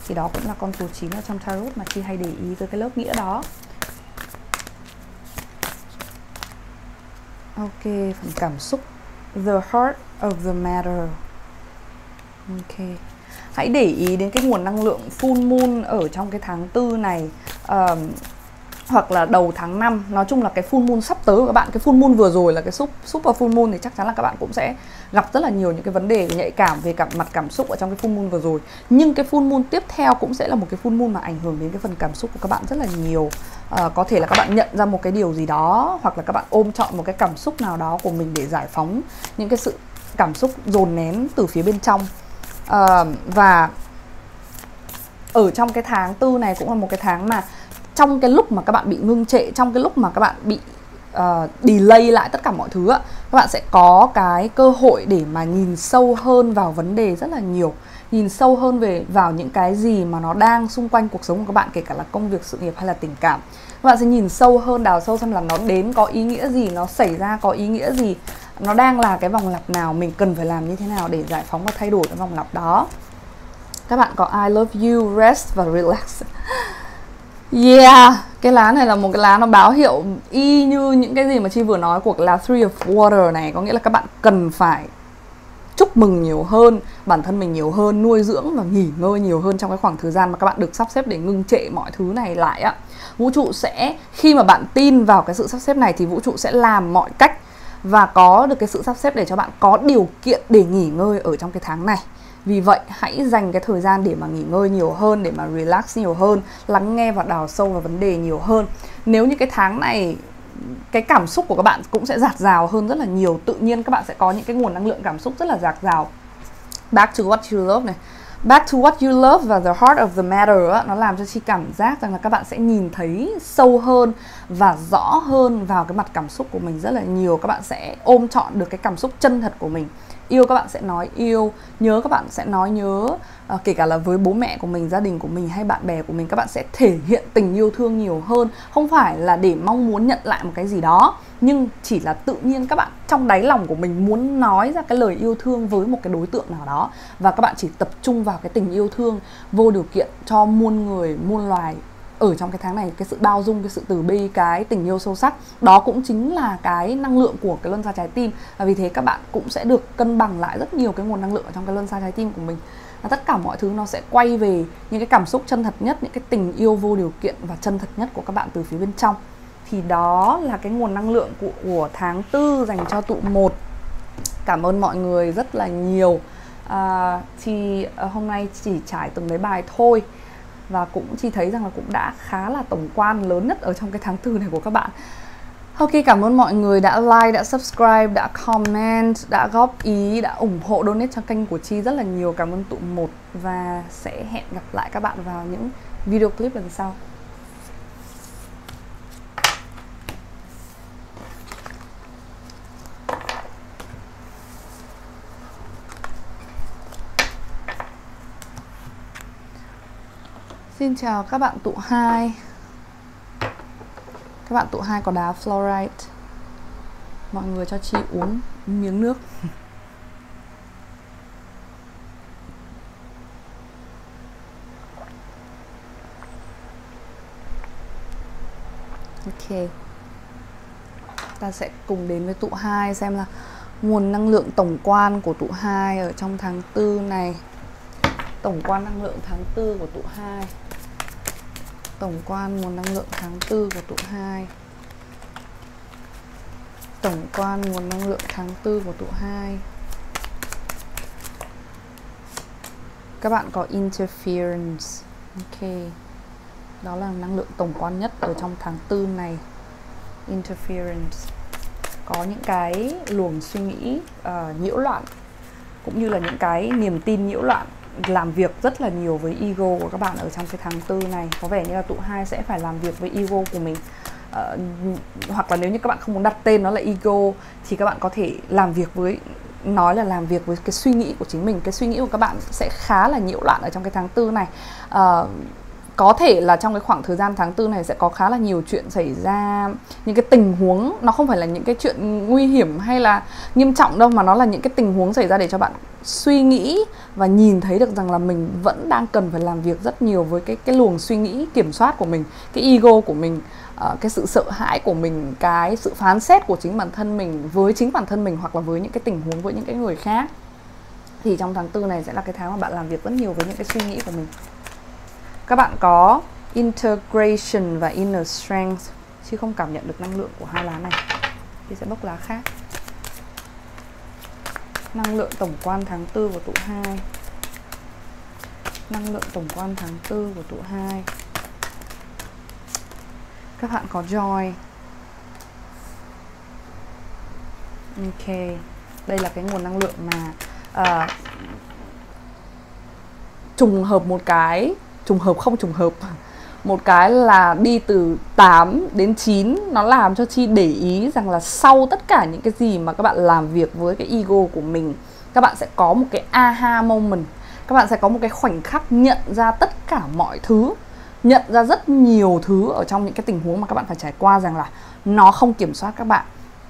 Thì đó cũng là con số 9 ở trong tarot mà chi hay để ý tới cái lớp nghĩa đó. Ok, phần cảm xúc. The heart of the matter. Ok. Hãy để ý đến cái nguồn năng lượng full moon ở trong cái tháng tư này. Um, hoặc là đầu tháng 5 nói chung là cái full moon sắp tới của các bạn cái full moon vừa rồi là cái super full moon thì chắc chắn là các bạn cũng sẽ gặp rất là nhiều những cái vấn đề nhạy cảm về cả mặt cảm xúc ở trong cái full moon vừa rồi. Nhưng cái full moon tiếp theo cũng sẽ là một cái full moon mà ảnh hưởng đến cái phần cảm xúc của các bạn rất là nhiều. À, có thể là các bạn nhận ra một cái điều gì đó hoặc là các bạn ôm chọn một cái cảm xúc nào đó của mình để giải phóng những cái sự cảm xúc dồn nén từ phía bên trong. À, và ở trong cái tháng tư này cũng là một cái tháng mà trong cái lúc mà các bạn bị ngưng trệ trong cái lúc mà các bạn bị uh, delay lại tất cả mọi thứ á các bạn sẽ có cái cơ hội để mà nhìn sâu hơn vào vấn đề rất là nhiều. Nhìn sâu hơn về vào những cái gì mà nó đang xung quanh cuộc sống của các bạn kể cả là công việc sự nghiệp hay là tình cảm. Các bạn sẽ nhìn sâu hơn đào sâu xem là nó đến có ý nghĩa gì nó xảy ra có ý nghĩa gì nó đang là cái vòng lặp nào mình cần phải làm như thế nào để giải phóng và thay đổi cái vòng lặp đó. Các bạn có I love you rest và relax. Yeah, cái lá này là một cái lá nó báo hiệu y như những cái gì mà Chi vừa nói của lá Three of Water này. Có nghĩa là các bạn cần phải chúc mừng nhiều hơn bản thân mình nhiều hơn nuôi dưỡng và nghỉ ngơi nhiều hơn trong cái khoảng thời gian mà các bạn được sắp xếp để ngưng trệ mọi thứ này lại á. Vũ trụ sẽ khi mà bạn tin vào cái sự sắp xếp này thì vũ trụ sẽ làm mọi cách và có được cái sự sắp xếp để cho bạn có điều kiện để nghỉ ngơi ở trong cái tháng này vì vậy hãy dành cái thời gian để mà nghỉ ngơi nhiều hơn để mà relax nhiều hơn lắng nghe và đào sâu vào vấn đề nhiều hơn. Nếu như cái tháng này cái cảm xúc của các bạn cũng sẽ giạt rào hơn rất là nhiều tự nhiên các bạn sẽ có những cái nguồn năng lượng cảm xúc rất là giạt rào back to what you love này. Back to what you love và the heart of the matter á, nó làm cho chi cảm giác rằng là các bạn sẽ nhìn thấy sâu hơn và rõ hơn vào cái mặt cảm xúc của mình rất là nhiều. Các bạn sẽ ôm chọn được cái cảm xúc chân thật của mình yêu các bạn sẽ nói yêu nhớ các bạn sẽ nói nhớ. À, kể cả là với bố mẹ của mình gia đình của mình hay bạn bè của mình các bạn sẽ thể hiện tình yêu thương nhiều hơn. Không phải là để mong muốn nhận lại một cái gì đó nhưng chỉ là tự nhiên các bạn trong đáy lòng của mình muốn nói ra cái lời yêu thương với một cái đối tượng nào đó. Và các bạn chỉ tập trung vào cái tình yêu thương vô điều kiện cho muôn người muôn loài ở trong cái tháng này cái sự bao dung cái sự từ bi cái tình yêu sâu sắc đó cũng chính là cái năng lượng của cái luân xa trái tim. Và vì thế các bạn cũng sẽ được cân bằng lại rất nhiều cái nguồn năng lượng ở trong cái luân xa trái tim của mình. Và tất cả mọi thứ nó sẽ quay về những cái cảm xúc chân thật nhất những cái tình yêu vô điều kiện và chân thật nhất của các bạn từ phía bên trong. Thì đó là cái nguồn năng lượng của, của tháng tư dành cho tụ một. Cảm ơn mọi người rất là nhiều. À, thì ờ, hôm nay chỉ trải từng đấy bài thôi và cũng chỉ thấy rằng là cũng đã khá là tổng quan lớn nhất ở trong cái tháng tư này của các bạn Ok, cảm ơn mọi người đã like, đã subscribe, đã comment, đã góp ý, đã ủng hộ donate cho kênh của Chi rất là nhiều. Cảm ơn tụ một và sẽ hẹn gặp lại các bạn vào những video clip lần sau. Xin chào các bạn tụ 2 Các bạn tụ 2 có đá fluorite Mọi người cho chị uống miếng nước. Ok. Ta sẽ cùng đến với tụ 2 xem là nguồn năng lượng tổng quan của tụ 2 ở trong tháng 4 này. Tổng quan năng lượng tháng 4 của tụ 2 tổng quan nguồn năng lượng tháng 4 của tụ 2 tổng quan nguồn năng lượng tháng tư của tụ 2 các bạn có interference. Ok. Đó là năng lượng tổng quan nhất ở trong tháng tư này. Interference. Có những cái luồng suy nghĩ uh, nhiễu loạn cũng như là những cái niềm tin nhiễu loạn làm việc rất là nhiều với ego của các bạn ở trong cái tháng tư này. Có vẻ như là tụ hai sẽ phải làm việc với ego của mình. Uh, hoặc là nếu như các bạn không muốn đặt tên nó là ego thì các bạn có thể làm việc với nói là làm việc với cái suy nghĩ của chính mình. Cái suy nghĩ của các bạn sẽ khá là nhiễu loạn ở trong cái tháng tư này. Uh, có thể là trong cái khoảng thời gian tháng tư này sẽ có khá là nhiều chuyện xảy ra. Những cái tình huống, nó không phải là những cái chuyện nguy hiểm hay là nghiêm trọng đâu, mà nó là những cái tình huống xảy ra để cho bạn suy nghĩ và nhìn thấy được rằng là mình vẫn đang cần phải làm việc rất nhiều với cái cái luồng suy nghĩ kiểm soát của mình, cái ego của mình ờ, cái sự sợ hãi của mình, cái sự phán xét của chính bản thân mình với chính bản thân mình hoặc là với những cái tình huống với những cái người khác. Thì trong tháng tư này sẽ là cái tháng mà bạn làm việc rất nhiều với những cái suy nghĩ của mình các bạn có integration và inner strength chứ không cảm nhận được năng lượng của hai lá này thì sẽ bốc lá khác. Năng lượng tổng quan tháng tư của tụ 2 năng lượng tổng quan tháng tư của tụ 2 các bạn có joy. Ok đây là cái nguồn năng lượng mà uh, trùng hợp một cái trùng hợp không trùng hợp. Một cái là đi từ 8 đến 9 nó làm cho chi để ý rằng là sau tất cả những cái gì mà các bạn làm việc với cái ego của mình, các bạn sẽ có một cái aha moment. Các bạn sẽ có một cái khoảnh khắc nhận ra tất cả mọi thứ, nhận ra rất nhiều thứ ở trong những cái tình huống mà các bạn phải trải qua rằng là nó không kiểm soát các bạn.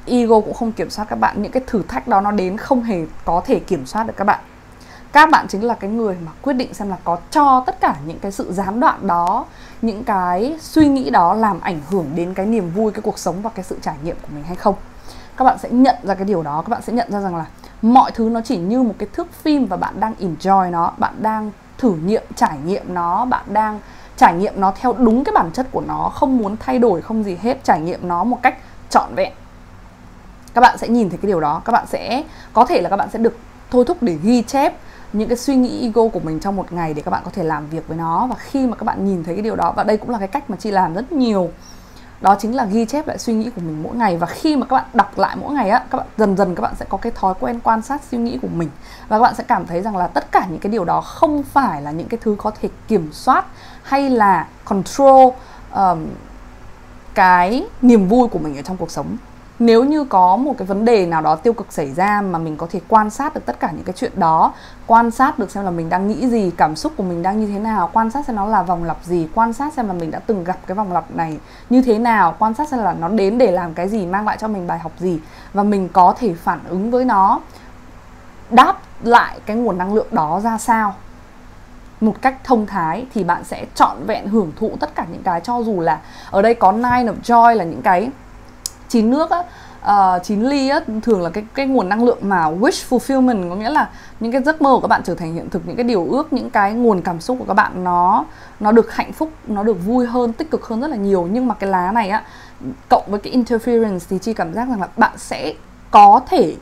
Ego cũng không kiểm soát các bạn. Những cái thử thách đó nó đến không hề có thể kiểm soát được các bạn các bạn chính là cái người mà quyết định xem là có cho tất cả những cái sự gián đoạn đó, những cái suy nghĩ đó làm ảnh hưởng đến cái niềm vui, cái cuộc sống và cái sự trải nghiệm của mình hay không? Các bạn sẽ nhận ra cái điều đó. Các bạn sẽ nhận ra rằng là mọi thứ nó chỉ như một cái thước phim và bạn đang enjoy nó, bạn đang thử nghiệm, trải nghiệm nó, bạn đang trải nghiệm nó theo đúng cái bản chất của nó, không muốn thay đổi, không gì hết, trải nghiệm nó một cách trọn vẹn. Các bạn sẽ nhìn thấy cái điều đó. Các bạn sẽ, có thể là các bạn sẽ được thôi thúc để ghi chép những cái suy nghĩ ego của mình trong một ngày để các bạn có thể làm việc với nó. Và khi mà các bạn nhìn thấy cái điều đó và đây cũng là cái cách mà chị làm rất nhiều đó chính là ghi chép lại suy nghĩ của mình mỗi ngày. Và khi mà các bạn đọc lại mỗi ngày á các bạn dần dần các bạn sẽ có cái thói quen quan sát suy nghĩ của mình. Và các bạn sẽ cảm thấy rằng là tất cả những cái điều đó không phải là những cái thứ có thể kiểm soát hay là control um, cái niềm vui của mình ở trong cuộc sống nếu như có một cái vấn đề nào đó tiêu cực xảy ra mà mình có thể quan sát được tất cả những cái chuyện đó, quan sát được xem là mình đang nghĩ gì, cảm xúc của mình đang như thế nào, quan sát xem nó là vòng lặp gì, quan sát xem là mình đã từng gặp cái vòng lặp này như thế nào, quan sát xem là nó đến để làm cái gì, mang lại cho mình bài học gì và mình có thể phản ứng với nó, đáp lại cái nguồn năng lượng đó ra sao? Một cách thông thái thì bạn sẽ trọn vẹn hưởng thụ tất cả những cái cho dù là ở đây có nine of joy là những cái chín nước á uh, chín ly á thường là cái cái nguồn năng lượng mà wish fulfillment có nghĩa là những cái giấc mơ của các bạn trở thành hiện thực những cái điều ước những cái nguồn cảm xúc của các bạn nó nó được hạnh phúc nó được vui hơn tích cực hơn rất là nhiều. Nhưng mà cái lá này á cộng với cái interference thì chi cảm giác rằng là bạn sẽ có thể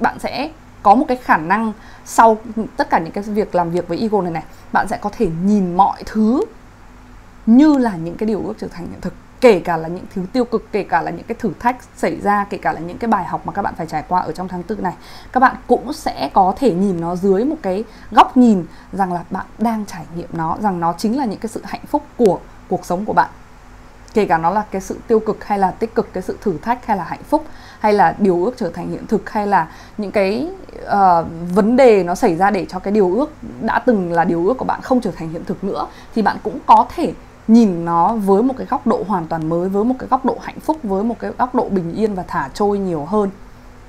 bạn sẽ có một cái khả năng sau tất cả những cái việc làm việc với ego này này bạn sẽ có thể nhìn mọi thứ như là những cái điều ước trở thành hiện thực kể cả là những thứ tiêu cực kể cả là những cái thử thách xảy ra kể cả là những cái bài học mà các bạn phải trải qua ở trong tháng tư này các bạn cũng sẽ có thể nhìn nó dưới một cái góc nhìn rằng là bạn đang trải nghiệm nó rằng nó chính là những cái sự hạnh phúc của cuộc sống của bạn. Kể cả nó là cái sự tiêu cực hay là tích cực cái sự thử thách hay là hạnh phúc hay là điều ước trở thành hiện thực hay là những cái uh, vấn đề nó xảy ra để cho cái điều ước đã từng là điều ước của bạn không trở thành hiện thực nữa thì bạn cũng có thể nhìn nó với một cái góc độ hoàn toàn mới với một cái góc độ hạnh phúc với một cái góc độ bình yên và thả trôi nhiều hơn.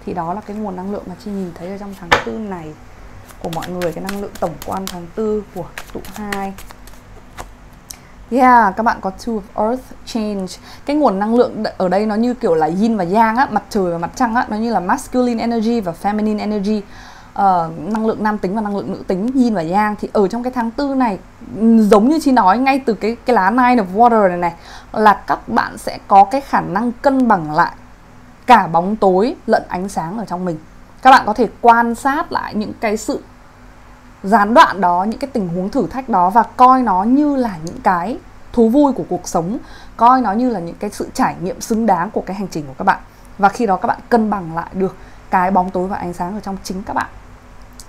Thì đó là cái nguồn năng lượng mà chị nhìn thấy ở trong tháng tư này của mọi người cái năng lượng tổng quan tháng tư của tụ hai. Yeah, các bạn có Two of Earth Change. Cái nguồn năng lượng ở đây nó như kiểu là yin và yang á Mặt trời và mặt trăng á Nó như là masculine energy và feminine energy uh, năng lượng nam tính và năng lượng nữ tính yin và yang thì ở trong cái tháng tư này giống như chị nói ngay từ cái cái lá nine of water này này là các bạn sẽ có cái khả năng cân bằng lại cả bóng tối lẫn ánh sáng ở trong mình. Các bạn có thể quan sát lại những cái sự gián đoạn đó những cái tình huống thử thách đó và coi nó như là những cái thú vui của cuộc sống coi nó như là những cái sự trải nghiệm xứng đáng của cái hành trình của các bạn. Và khi đó các bạn cân bằng lại được cái bóng tối và ánh sáng ở trong chính các bạn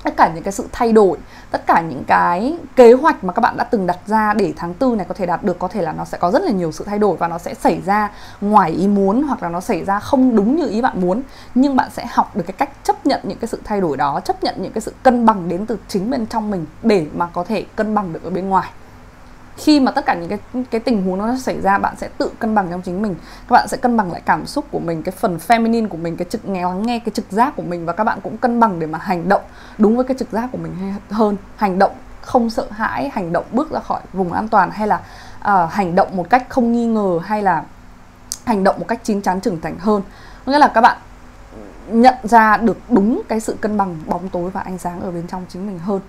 tất cả những cái sự thay đổi, tất cả những cái kế hoạch mà các bạn đã từng đặt ra để tháng tư này có thể đạt được, có thể là nó sẽ có rất là nhiều sự thay đổi và nó sẽ xảy ra ngoài ý muốn hoặc là nó xảy ra không đúng như ý bạn muốn. Nhưng bạn sẽ học được cái cách chấp nhận những cái sự thay đổi đó, chấp nhận những cái sự cân bằng đến từ chính bên trong mình để mà có thể cân bằng được ở bên ngoài khi mà tất cả những cái cái tình huống nó xảy ra bạn sẽ tự cân bằng trong chính mình. Các bạn sẽ cân bằng lại cảm xúc của mình cái phần feminine của mình cái trực nghe lắng nghe cái trực giác của mình và các bạn cũng cân bằng để mà hành động đúng với cái trực giác của mình hơn. Hành động không sợ hãi hành động bước ra khỏi vùng an toàn hay là uh, hành động một cách không nghi ngờ hay là hành động một cách chín chắn trưởng thành hơn. Nghĩa là các bạn nhận ra được đúng cái sự cân bằng bóng tối và ánh sáng ở bên trong chính mình hơn.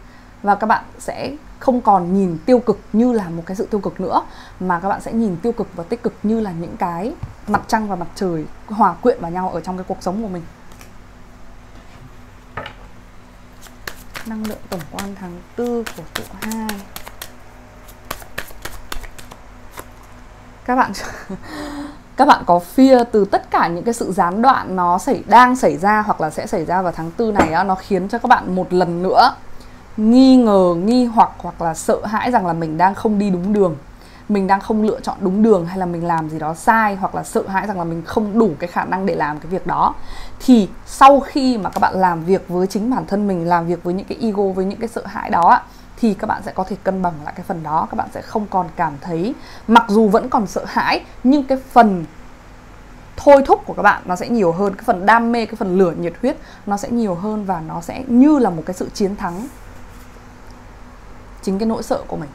Và các bạn sẽ không còn nhìn tiêu cực như là một cái sự tiêu cực nữa mà các bạn sẽ nhìn tiêu cực và tích cực như là những cái mặt trăng và mặt trời hòa quyện vào nhau ở trong cái cuộc sống của mình. Năng lượng tổng quan tháng tư của tụ hai. Các bạn các bạn có fear từ tất cả những cái sự gián đoạn nó xảy đang xảy ra hoặc là sẽ xảy ra vào tháng tư này á, nó khiến cho các bạn một lần nữa nghi ngờ, nghi hoặc hoặc là sợ hãi rằng là mình đang không đi đúng đường, mình đang không lựa chọn đúng đường hay là mình làm gì đó sai hoặc là sợ hãi rằng là mình không đủ cái khả năng để làm cái việc đó, thì sau khi mà các bạn làm việc với chính bản thân mình, làm việc với những cái ego, với những cái sợ hãi đó thì các bạn sẽ có thể cân bằng lại cái phần đó, các bạn sẽ không còn cảm thấy, mặc dù vẫn còn sợ hãi, nhưng cái phần thôi thúc của các bạn nó sẽ nhiều hơn, cái phần đam mê, cái phần lửa nhiệt huyết nó sẽ nhiều hơn và nó sẽ như là một cái sự chiến thắng chính cái nỗi sợ của mình.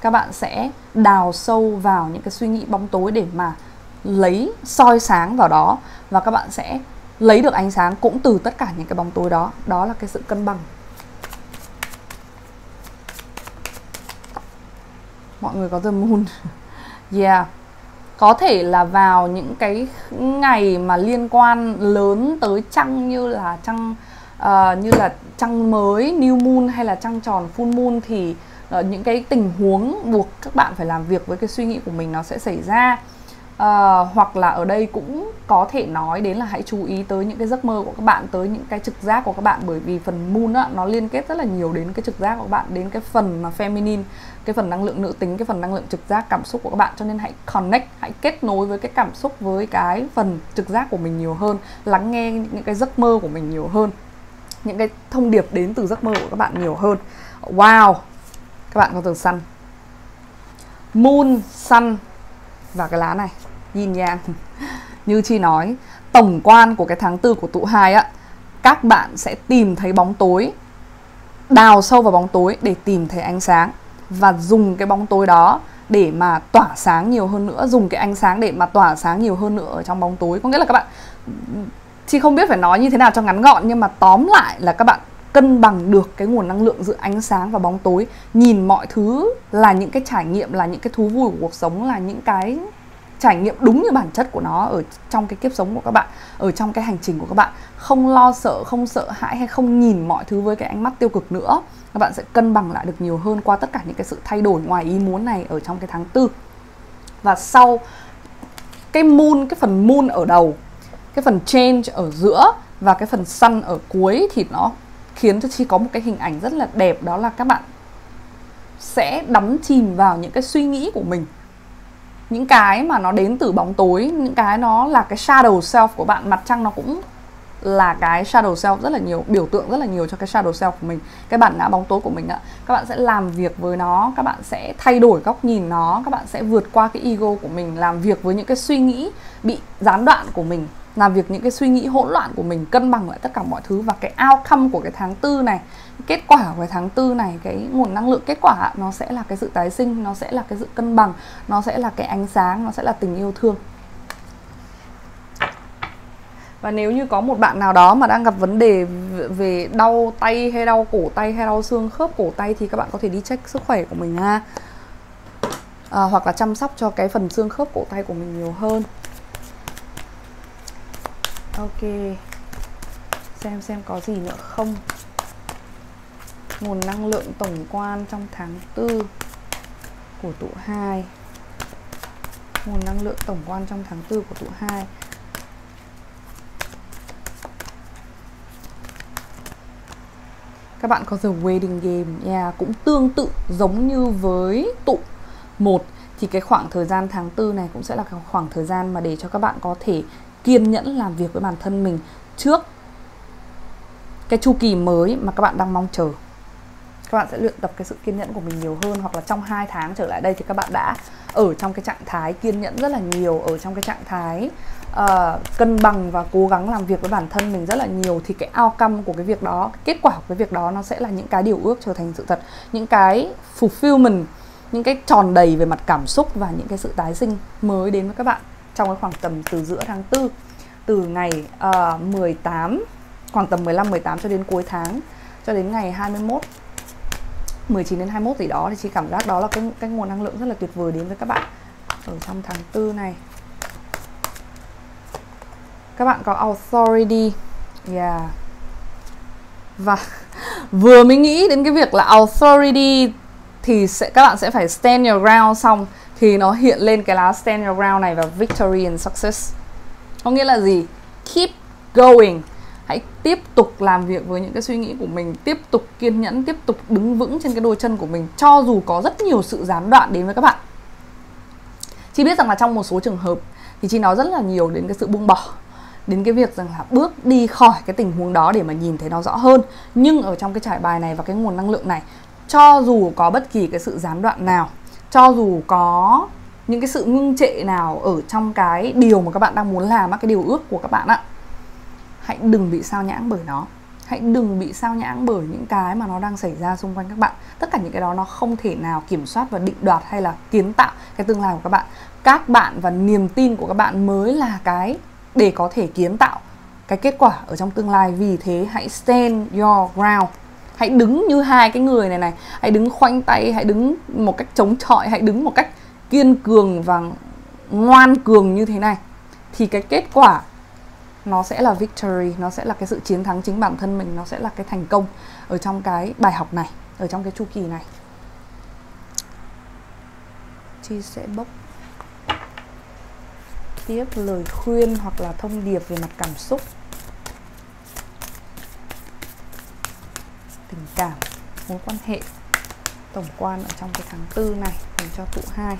Các bạn sẽ đào sâu vào những cái suy nghĩ bóng tối để mà lấy soi sáng vào đó và các bạn sẽ lấy được ánh sáng cũng từ tất cả những cái bóng tối đó. Đó là cái sự cân bằng. Mọi người có the moon? Yeah. Có thể là vào những cái ngày mà liên quan lớn tới trăng như là trăng uh, như là trăng mới new moon hay là trăng tròn full moon thì uh, những cái tình huống buộc các bạn phải làm việc với cái suy nghĩ của mình nó sẽ xảy ra. Uh, hoặc là ở đây cũng có thể nói đến là hãy chú ý tới những cái giấc mơ của các bạn tới những cái trực giác của các bạn. Bởi vì phần moon á, nó liên kết rất là nhiều đến cái trực giác của các bạn đến cái phần mà feminine cái phần năng lượng nữ tính cái phần năng lượng trực giác cảm xúc của các bạn. Cho nên hãy connect hãy kết nối với cái cảm xúc với cái phần trực giác của mình nhiều hơn lắng nghe những cái giấc mơ của mình nhiều hơn những cái thông điệp đến từ giấc mơ của các bạn nhiều hơn. Wow, các bạn có từ sun moon, sun và cái lá này, yin yang. Như chi nói, tổng quan của cái tháng tư của tụ hai á, các bạn sẽ tìm thấy bóng tối, đào sâu vào bóng tối để tìm thấy ánh sáng. Và dùng cái bóng tối đó để mà tỏa sáng nhiều hơn nữa, dùng cái ánh sáng để mà tỏa sáng nhiều hơn nữa ở trong bóng tối. Có nghĩa là các bạn chị không biết phải nói như thế nào cho ngắn gọn, nhưng mà tóm lại là các bạn cân bằng được cái nguồn năng lượng giữa ánh sáng và bóng tối. Nhìn mọi thứ là những cái trải nghiệm, là những cái thú vui của cuộc sống, là những cái trải nghiệm đúng như bản chất của nó ở trong cái kiếp sống của các bạn, ở trong cái hành trình của các bạn. Không lo sợ, không sợ hãi hay không nhìn mọi thứ với cái ánh mắt tiêu cực nữa. Các bạn sẽ cân bằng lại được nhiều hơn qua tất cả những cái sự thay đổi ngoài ý muốn này ở trong cái tháng tư. Và sau cái moon, cái phần moon ở đầu cái phần change ở giữa và cái phần sun ở cuối thì nó khiến cho chi có một cái hình ảnh rất là đẹp, đó là các bạn sẽ đắm chìm vào những cái suy nghĩ của mình. Những cái mà nó đến từ bóng tối, những cái nó là cái shadow self của bạn, mặt trăng nó cũng là cái shadow self, rất là nhiều, biểu tượng rất là nhiều cho cái shadow self của mình. Cái bản ngã bóng tối của mình ạ, các bạn sẽ làm việc với nó, các bạn sẽ thay đổi góc nhìn nó, các bạn sẽ vượt qua cái ego của mình, làm việc với những cái suy nghĩ bị gián đoạn của mình, làm việc những cái suy nghĩ hỗn loạn của mình, cân bằng lại tất cả mọi thứ. Và cái outcome của cái tháng tư này, kết quả của cái tháng tư này, cái nguồn năng lượng kết quả nó sẽ là cái sự tái sinh, nó sẽ là cái sự cân bằng, nó sẽ là cái ánh sáng, nó sẽ là tình yêu thương và nếu như có một bạn nào đó mà đang gặp vấn đề về đau tay hay đau cổ tay hay đau xương khớp cổ tay thì các bạn có thể đi check sức khỏe của mình ha. À, hoặc là chăm sóc cho cái phần xương khớp cổ tay của mình nhiều hơn. Ok. Xem xem có gì nữa không? Nguồn năng lượng tổng quan trong tháng 4 của tụ 2 nguồn năng lượng tổng quan trong tháng 4 của tụ 2 các bạn có The Wedding Game yeah, cũng tương tự giống như với tụ một. Thì cái khoảng thời gian tháng 4 này cũng sẽ là cái khoảng thời gian mà để cho các bạn có thể kiên nhẫn làm việc với bản thân mình trước cái chu kỳ mới mà các bạn đang mong chờ. Các bạn sẽ luyện tập cái sự kiên nhẫn của mình nhiều hơn hoặc là trong 2 tháng trở lại đây thì các bạn đã ở trong cái trạng thái kiên nhẫn rất là nhiều ở trong cái trạng thái uh, cân bằng và cố gắng làm việc với bản thân mình rất là nhiều thì cái outcome của cái việc đó kết quả của cái việc đó nó sẽ là những cái điều ước trở thành sự thật những cái fulfillment những cái tròn đầy về mặt cảm xúc và những cái sự tái sinh mới đến với các bạn trong cái khoảng tầm từ giữa tháng 4 từ ngày ờ, uh, 18 khoảng tầm 15 18 cho đến cuối tháng cho đến ngày 21 19 đến 21 gì đó thì chị cảm giác đó là cái cái nguồn năng lượng rất là tuyệt vời đến với các bạn ở trong tháng 4 này. Các bạn có authority. Yeah. Và vừa mới nghĩ đến cái việc là authority thì sẽ, các bạn sẽ phải stand your ground xong thì nó hiện lên cái lá stand your ground này và victory and success. Có nghĩa là gì? Keep going hãy tiếp tục làm việc với những cái suy nghĩ của mình, tiếp tục kiên nhẫn, tiếp tục đứng vững trên cái đôi chân của mình, cho dù có rất nhiều sự gián đoạn đến với các bạn chị biết rằng là trong một số trường hợp thì chị nói rất là nhiều đến cái sự buông bỏ đến cái việc rằng là bước đi khỏi cái tình huống đó để mà nhìn thấy nó rõ hơn. Nhưng ở trong cái trải bài này và cái nguồn năng lượng này, cho dù có bất kỳ cái sự gián đoạn nào, cho dù có những cái sự ngưng trệ nào ở trong cái điều mà các bạn đang muốn làm cái điều ước của các bạn ạ hãy đừng bị sao nhãng bởi nó. Hãy đừng bị sao nhãng bởi những cái mà nó đang xảy ra xung quanh các bạn. Tất cả những cái đó nó không thể nào kiểm soát và định đoạt hay là kiến tạo cái tương lai của các bạn. Các bạn và niềm tin của các bạn mới là cái để có thể kiến tạo cái kết quả ở trong tương lai. Vì thế hãy stand your ground. Hãy đứng như hai cái người này này. Hãy đứng khoanh tay, hãy đứng một cách chống chọi, hãy đứng một cách kiên cường và ngoan cường như thế này. Thì cái kết quả nó sẽ là victory, nó sẽ là cái sự chiến thắng chính bản thân mình, nó sẽ là cái thành công ở trong cái bài học này, ở trong cái chu kỳ này. Chị sẽ bốc tiếp lời khuyên hoặc là thông điệp về mặt cảm xúc. Tình cảm mối quan hệ tổng quan ở trong cái tháng tư này dành cho tụ hai.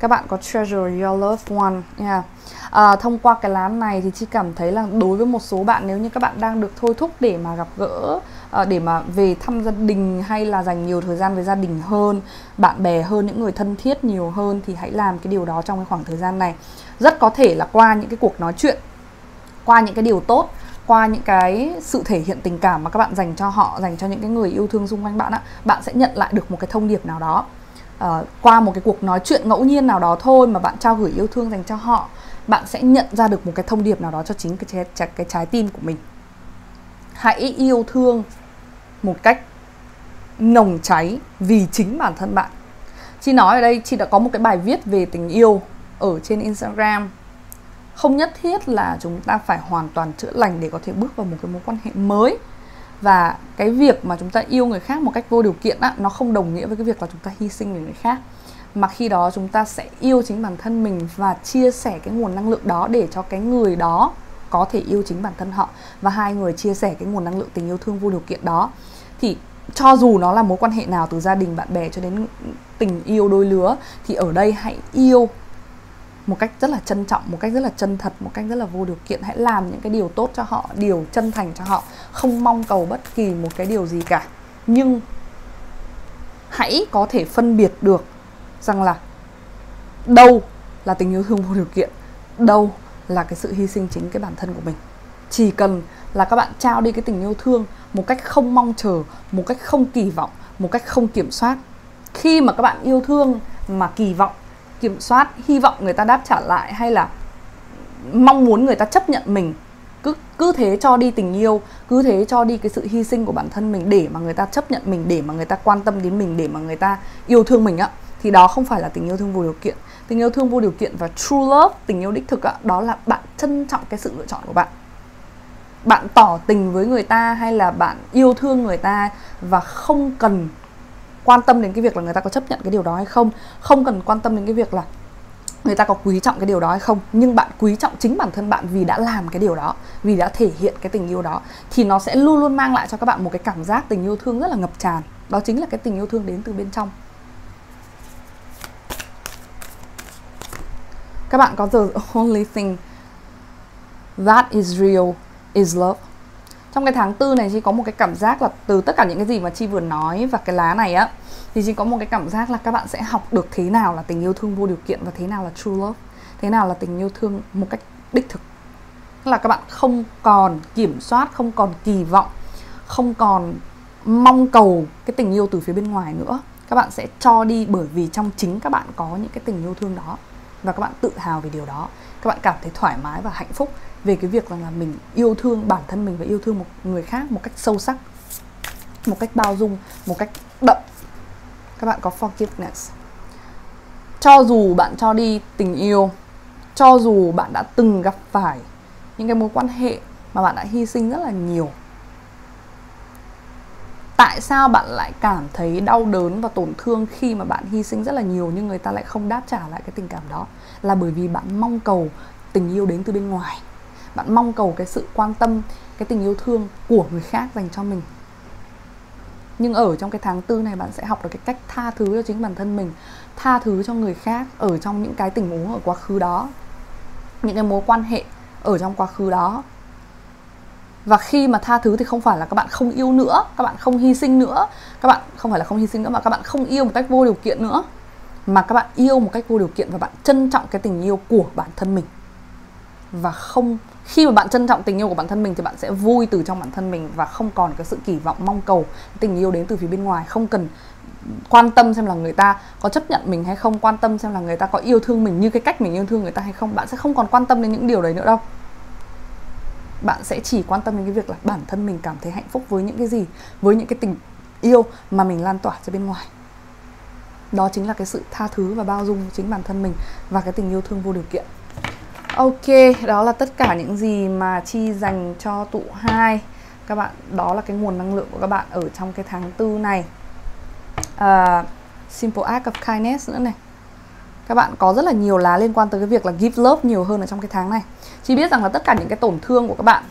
Các bạn có treasure your loved one yeah. à, thông qua cái lá này thì chị cảm thấy là đối với một số bạn nếu như các bạn đang được thôi thúc để mà gặp gỡ à, để mà về thăm gia đình hay là dành nhiều thời gian với gia đình hơn bạn bè hơn những người thân thiết nhiều hơn thì hãy làm cái điều đó trong cái khoảng thời gian này rất có thể là qua những cái cuộc nói chuyện qua những cái điều tốt qua những cái sự thể hiện tình cảm mà các bạn dành cho họ dành cho những cái người yêu thương xung quanh bạn á bạn sẽ nhận lại được một cái thông điệp nào đó. Uh, qua một cái cuộc nói chuyện ngẫu nhiên nào đó thôi mà bạn trao gửi yêu thương dành cho họ bạn sẽ nhận ra được một cái thông điệp nào đó cho chính cái trái, cái trái tim của mình. Hãy yêu thương một cách nồng cháy vì chính bản thân bạn. Chị nói ở đây chị đã có một cái bài viết về tình yêu ở trên instagram. Không nhất thiết là chúng ta phải hoàn toàn chữa lành để có thể bước vào một cái mối quan hệ mới. Và cái việc mà chúng ta yêu người khác một cách vô điều kiện á, nó không đồng nghĩa với cái việc là chúng ta hy sinh vì người khác. Mà khi đó chúng ta sẽ yêu chính bản thân mình và chia sẻ cái nguồn năng lượng đó để cho cái người đó có thể yêu chính bản thân họ và hai người chia sẻ cái nguồn năng lượng tình yêu thương vô điều kiện đó. Thì cho dù nó là mối quan hệ nào từ gia đình bạn bè cho đến tình yêu đôi lứa thì ở đây hãy yêu một cách rất là trân trọng, một cách rất là chân thật, một cách rất là vô điều kiện. Hãy làm những cái điều tốt cho họ, điều chân thành cho họ. Không mong cầu bất kỳ một cái điều gì cả. Nhưng hãy có thể phân biệt được rằng là đâu là tình yêu thương vô điều kiện, đâu là cái sự hy sinh chính cái bản thân của mình. Chỉ cần là các bạn trao đi cái tình yêu thương một cách không mong chờ, một cách không kỳ vọng, một cách không kiểm soát. Khi mà các bạn yêu thương mà kỳ vọng kiểm soát, hy vọng người ta đáp trả lại hay là mong muốn người ta chấp nhận mình. Cứ cứ thế cho đi tình yêu, cứ thế cho đi cái sự hy sinh của bản thân mình để mà người ta chấp nhận mình, để mà người ta quan tâm đến mình, để mà người ta yêu thương mình á, thì đó không phải là tình yêu thương vô điều kiện. Tình yêu thương vô điều kiện và true love, tình yêu đích thực ạ đó là bạn trân trọng cái sự lựa chọn của bạn. Bạn tỏ tình với người ta hay là bạn yêu thương người ta và không cần quan tâm đến cái việc là người ta có chấp nhận cái điều đó hay không không cần quan tâm đến cái việc là người ta có quý trọng cái điều đó hay không, nhưng bạn quý trọng chính bản thân bạn vì đã làm cái điều đó, vì đã thể hiện cái tình yêu đó, thì nó sẽ luôn luôn mang lại cho các bạn một cái cảm giác tình yêu thương rất là ngập tràn. Đó chính là cái tình yêu thương đến từ bên trong. Các bạn có the only thing that is real is love? Trong cái tháng tư này chị có một cái cảm giác là từ tất cả những cái gì mà chị vừa nói và cái lá này á, thì chị có một cái cảm giác là các bạn sẽ học được thế nào là tình yêu thương vô điều kiện và thế nào là true love, thế nào là tình yêu thương một cách đích thực. Là các bạn không còn kiểm soát, không còn kỳ vọng, không còn mong cầu cái tình yêu từ phía bên ngoài nữa. Các bạn sẽ cho đi bởi vì trong chính các bạn có những cái tình yêu thương đó và các bạn tự hào về điều đó. Các bạn cảm thấy thoải mái và hạnh phúc về cái việc rằng là mình yêu thương bản thân mình và yêu thương một người khác một cách sâu sắc, một cách bao dung, một cách đậm. Các bạn có forgiveness. Cho dù bạn cho đi tình yêu, cho dù bạn đã từng gặp phải những cái mối quan hệ mà bạn đã hy sinh rất là nhiều, tại sao bạn lại cảm thấy đau đớn và tổn thương khi mà bạn hy sinh rất là nhiều nhưng người ta lại không đáp trả lại cái tình cảm đó? Là bởi vì bạn mong cầu tình yêu đến từ bên ngoài bạn mong cầu cái sự quan tâm, cái tình yêu thương của người khác dành cho mình. Nhưng ở trong cái tháng tư này bạn sẽ học được cái cách tha thứ cho chính bản thân mình, tha thứ cho người khác ở trong những cái tình huống ở quá khứ đó. Những cái mối quan hệ ở trong quá khứ đó. Và khi mà tha thứ thì không phải là các bạn không yêu nữa, các bạn không hy sinh nữa. Các bạn, không phải là không hy sinh nữa mà các bạn không yêu một cách vô điều kiện nữa. Mà các bạn yêu một cách vô điều kiện và bạn trân trọng cái tình yêu của bản thân mình. Và không khi mà bạn trân trọng tình yêu của bản thân mình thì bạn sẽ vui từ trong bản thân mình và không còn cái sự kỳ vọng, mong cầu tình yêu đến từ phía bên ngoài. Không cần quan tâm xem là người ta có chấp nhận mình hay không, quan tâm xem là người ta có yêu thương mình như cái cách mình yêu thương người ta hay không. Bạn sẽ không còn quan tâm đến những điều đấy nữa đâu. Bạn sẽ chỉ quan tâm đến cái việc là bản thân mình cảm thấy hạnh phúc với những cái gì, với những cái tình yêu mà mình lan tỏa ra bên ngoài. Đó chính là cái sự tha thứ và bao dung chính bản thân mình và cái tình yêu thương vô điều kiện. Ok, đó là tất cả những gì mà Chi dành cho tụ 2 Các bạn, đó là cái nguồn năng lượng của các bạn ở trong cái tháng tư này. Uh, Simple Act of Kindness nữa này. Các bạn có rất là nhiều lá liên quan tới cái việc là give love nhiều hơn ở trong cái tháng này. Chi biết rằng là tất cả những cái tổn thương của các bạn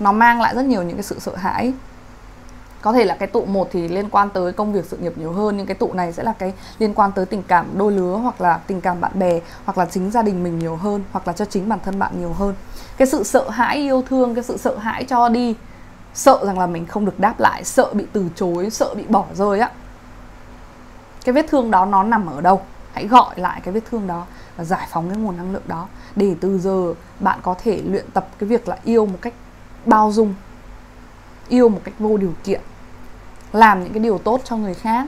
Nó mang lại rất nhiều những cái sự sợ hãi có thể là cái tụ một thì liên quan tới công việc sự nghiệp nhiều hơn, nhưng cái tụ này sẽ là cái liên quan tới tình cảm đôi lứa hoặc là tình cảm bạn bè hoặc là chính gia đình mình nhiều hơn hoặc là cho chính bản thân bạn nhiều hơn. Cái sự sợ hãi, yêu thương, cái sự sợ hãi cho đi, sợ rằng là mình không được đáp lại, sợ bị từ chối, sợ bị bỏ rơi á. Cái vết thương đó nó nằm ở đâu? Hãy gọi lại cái vết thương đó và giải phóng cái nguồn năng lượng đó để từ giờ bạn có thể luyện tập cái việc là yêu một cách bao dung yêu một cách vô điều kiện, làm những cái điều tốt cho người khác,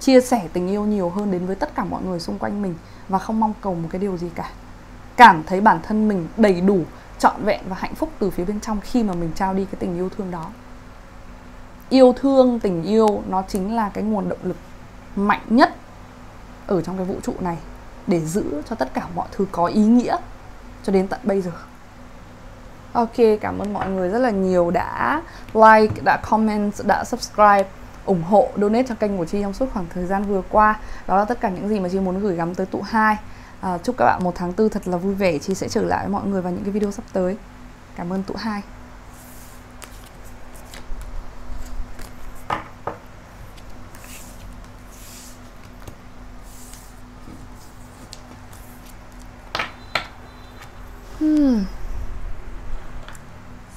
chia sẻ tình yêu nhiều hơn đến với tất cả mọi người xung quanh mình và không mong cầu một cái điều gì cả. Cảm thấy bản thân mình đầy đủ, trọn vẹn và hạnh phúc từ phía bên trong khi mà mình trao đi cái tình yêu thương đó. Yêu thương, tình yêu nó chính là cái nguồn động lực mạnh nhất ở trong cái vũ trụ này để giữ cho tất cả mọi thứ có ý nghĩa cho đến tận bây giờ. Ok, cảm ơn mọi người rất là nhiều đã like, đã comment, đã subscribe ủng hộ donate cho kênh của Chi trong suốt khoảng thời gian vừa qua. Đó là tất cả những gì mà Chi muốn gửi gắm tới tụ 2 à, Chúc các bạn một tháng tư thật là vui vẻ. Chi sẽ trở lại với mọi người vào những cái video sắp tới. Cảm ơn tụ 2 Hmm.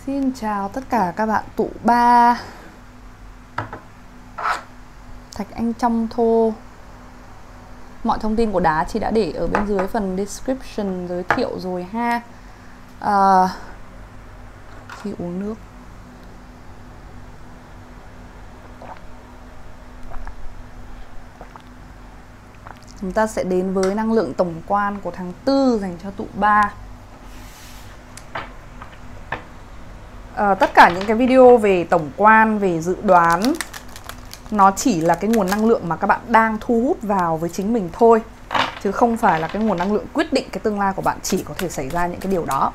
Xin chào tất cả các bạn tụ ba. Thạch Anh trong thô. Mọi thông tin của đá chị đã để ở bên dưới phần description giới thiệu rồi ha. À, Chị uống nước. Chúng ta sẽ đến với năng lượng tổng quan của tháng 4 dành cho tụ 3 Ờ, tất cả những cái video về tổng quan, về dự đoán, nó chỉ là cái nguồn năng lượng mà các bạn đang thu hút vào với chính mình thôi, chứ không phải là cái nguồn năng lượng quyết định cái tương lai của bạn chỉ có thể xảy ra những cái điều đó.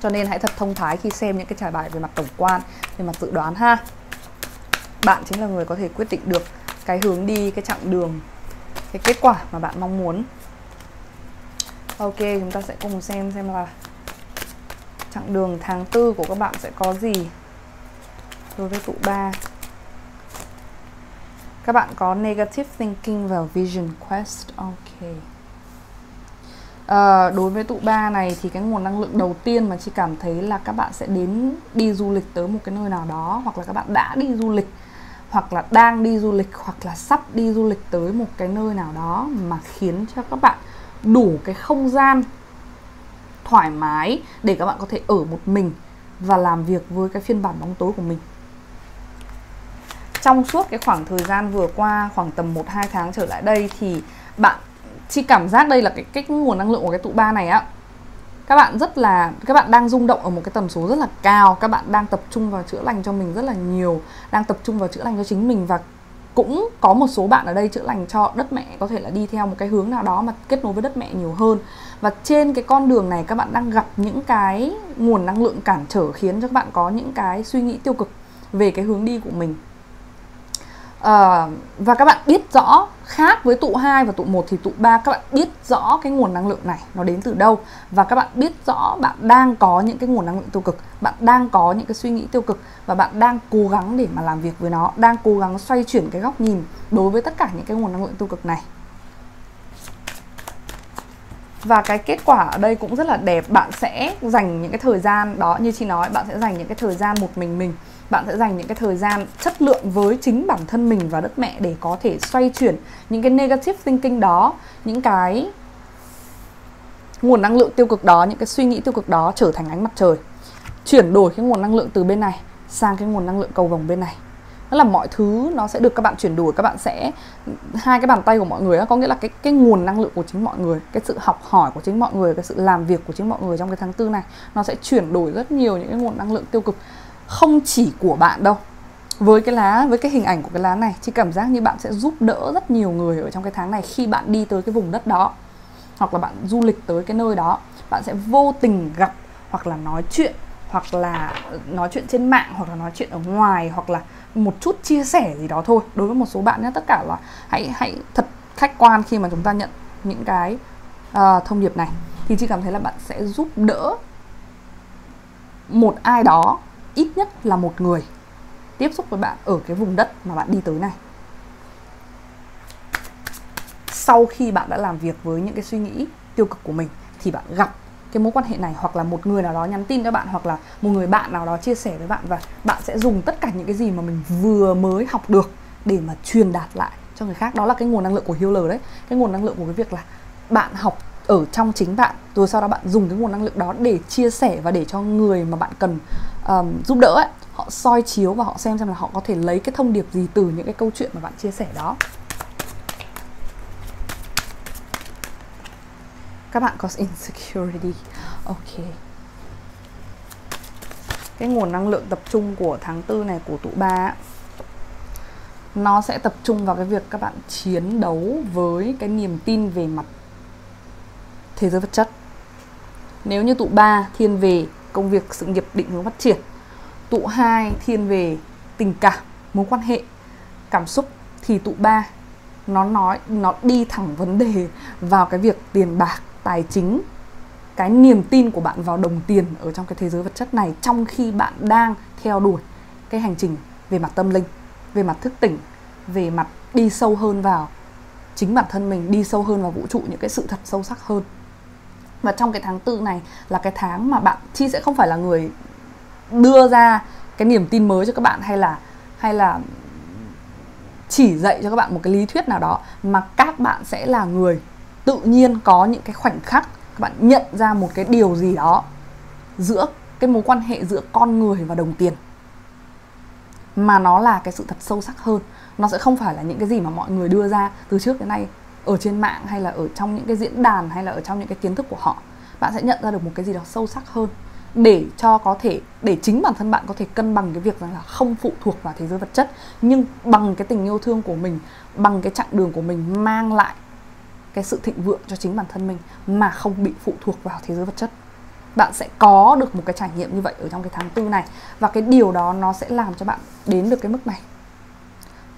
Cho nên hãy thật thông thái khi xem những cái trải bài về mặt tổng quan, về mặt dự đoán ha. Bạn chính là người có thể quyết định được cái hướng đi, cái chặng đường, cái kết quả mà bạn mong muốn. Ok, chúng ta sẽ cùng xem xem là chặng đường tháng tư của các bạn sẽ có gì đối với tụ ba? Các bạn có negative thinking và vision quest ok. À, đối với tụ ba này thì cái nguồn năng lượng đầu tiên mà chị cảm thấy là các bạn sẽ đến đi du lịch tới một cái nơi nào đó hoặc là các bạn đã đi du lịch hoặc là đang đi du lịch hoặc là sắp đi du lịch tới một cái nơi nào đó mà khiến cho các bạn đủ cái không gian thoải mái để các bạn có thể ở một mình và làm việc với cái phiên bản bóng tối của mình. Trong suốt cái khoảng thời gian vừa qua, khoảng tầm 1 2 tháng trở lại đây thì bạn chi cảm giác đây là cái cái nguồn năng lượng của cái tụ ba này á. Các bạn rất là, các bạn đang rung động ở một cái tần số rất là cao, các bạn đang tập trung vào chữa lành cho mình rất là nhiều, đang tập trung vào chữa lành cho chính mình và cũng có một số bạn ở đây chữa lành cho đất mẹ, có thể là đi theo một cái hướng nào đó mà kết nối với đất mẹ nhiều hơn. Và trên cái con đường này các bạn đang gặp những cái nguồn năng lượng cản trở khiến cho các bạn có những cái suy nghĩ tiêu cực về cái hướng đi của mình à, và các bạn biết rõ khác với tụ 2 và tụ 1 thì tụ 3 các bạn biết rõ cái nguồn năng lượng này nó đến từ đâu và các bạn biết rõ bạn đang có những cái nguồn năng lượng tiêu cực, bạn đang có những cái suy nghĩ tiêu cực và bạn đang cố gắng để mà làm việc với nó, đang cố gắng xoay chuyển cái góc nhìn đối với tất cả những cái nguồn năng lượng tiêu cực này. Và cái kết quả ở đây cũng rất là đẹp Bạn sẽ dành những cái thời gian đó Như chị nói, bạn sẽ dành những cái thời gian một mình mình bạn sẽ dành những cái thời gian chất lượng với chính bản thân mình và đất mẹ để có thể xoay chuyển những cái negative thinking đó những cái nguồn năng lượng tiêu cực đó những cái suy nghĩ tiêu cực đó trở thành ánh mặt trời. Chuyển đổi cái nguồn năng lượng từ bên này sang cái nguồn năng lượng cầu vồng bên này. Đó là mọi thứ nó sẽ được các bạn chuyển đổi các bạn sẽ hai cái bàn tay của mọi người đó, có nghĩa là cái cái nguồn năng lượng của chính mọi người cái sự học hỏi của chính mọi người cái sự làm việc của chính mọi người trong cái tháng tư này nó sẽ chuyển đổi rất nhiều những cái nguồn năng lượng tiêu cực không chỉ của bạn đâu. Với cái lá với cái hình ảnh của cái lá này chị cảm giác như bạn sẽ giúp đỡ rất nhiều người ở trong cái tháng này khi bạn đi tới cái vùng đất đó hoặc là bạn du lịch tới cái nơi đó. Bạn sẽ vô tình gặp hoặc là nói chuyện hoặc là ờ, nói chuyện trên mạng hoặc là nói chuyện ở ngoài hoặc là một chút chia sẻ gì đó thôi. Đối với một số bạn nhé tất cả là hãy hãy thật khách quan khi mà chúng ta nhận những cái uh, thông điệp này. Thì chị cảm thấy là bạn sẽ giúp đỡ một ai đó ít nhất là một người tiếp xúc với bạn ở cái vùng đất mà bạn đi tới này. Sau khi bạn đã làm việc với những cái suy nghĩ tiêu cực của mình, thì bạn gặp cái mối quan hệ này hoặc là một người nào đó nhắn tin cho bạn hoặc là một người bạn nào đó chia sẻ với bạn và bạn sẽ dùng tất cả những cái gì mà mình vừa mới học được để mà truyền đạt lại cho người khác. Đó là cái nguồn năng lượng của healer đấy. Cái nguồn năng lượng của cái việc là bạn học ở trong chính bạn rồi sau đó bạn dùng cái nguồn năng lượng đó để chia sẻ và để cho người mà bạn cần um, giúp đỡ ấy, họ soi chiếu và họ xem xem là họ có thể lấy cái thông điệp gì từ những cái câu chuyện mà bạn chia sẻ đó. Các bạn có insecurity. Ok. Cái nguồn năng lượng tập trung của tháng tư này của tụ ba nó sẽ tập trung vào cái việc các bạn chiến đấu với cái niềm tin về mặt thế giới vật chất. Nếu như tụ 3 thiên về công việc, sự nghiệp, định hướng phát triển, tụ 2 thiên về tình cảm, mối quan hệ, cảm xúc, thì tụ 3 nó nói, nó đi thẳng vấn đề vào cái việc tiền bạc, tài chính, cái niềm tin của bạn vào đồng tiền ở trong cái thế giới vật chất này trong khi bạn đang theo đuổi cái hành trình về mặt tâm linh, về mặt thức tỉnh, về mặt đi sâu hơn vào chính bản thân mình, đi sâu hơn vào vũ trụ, những cái sự thật sâu sắc hơn và trong cái tháng tư này là cái tháng mà bạn, chi sẽ không phải là người đưa ra cái niềm tin mới cho các bạn hay là hay là chỉ dạy cho các bạn một cái lý thuyết nào đó, mà các bạn sẽ là người tự nhiên có những cái khoảnh khắc các bạn nhận ra một cái điều gì đó giữa cái mối quan hệ giữa con người và đồng tiền. Mà nó là cái sự thật sâu sắc hơn. Nó sẽ không phải là những cái gì mà mọi người đưa ra từ trước đến nay ở trên mạng hay là ở trong những cái diễn đàn hay là ở trong những cái kiến thức của họ, bạn sẽ nhận ra được một cái gì đó sâu sắc hơn để cho có thể, để chính bản thân bạn có thể cân bằng cái việc rằng là không phụ thuộc vào thế giới vật chất, nhưng bằng cái tình yêu thương của mình, bằng cái chặng đường của mình mang lại cái sự thịnh vượng cho chính bản thân mình mà không bị phụ thuộc vào thế giới vật chất. Bạn sẽ có được một cái trải nghiệm như vậy ở trong cái tháng tư này và cái điều đó nó sẽ làm cho bạn đến được cái mức này.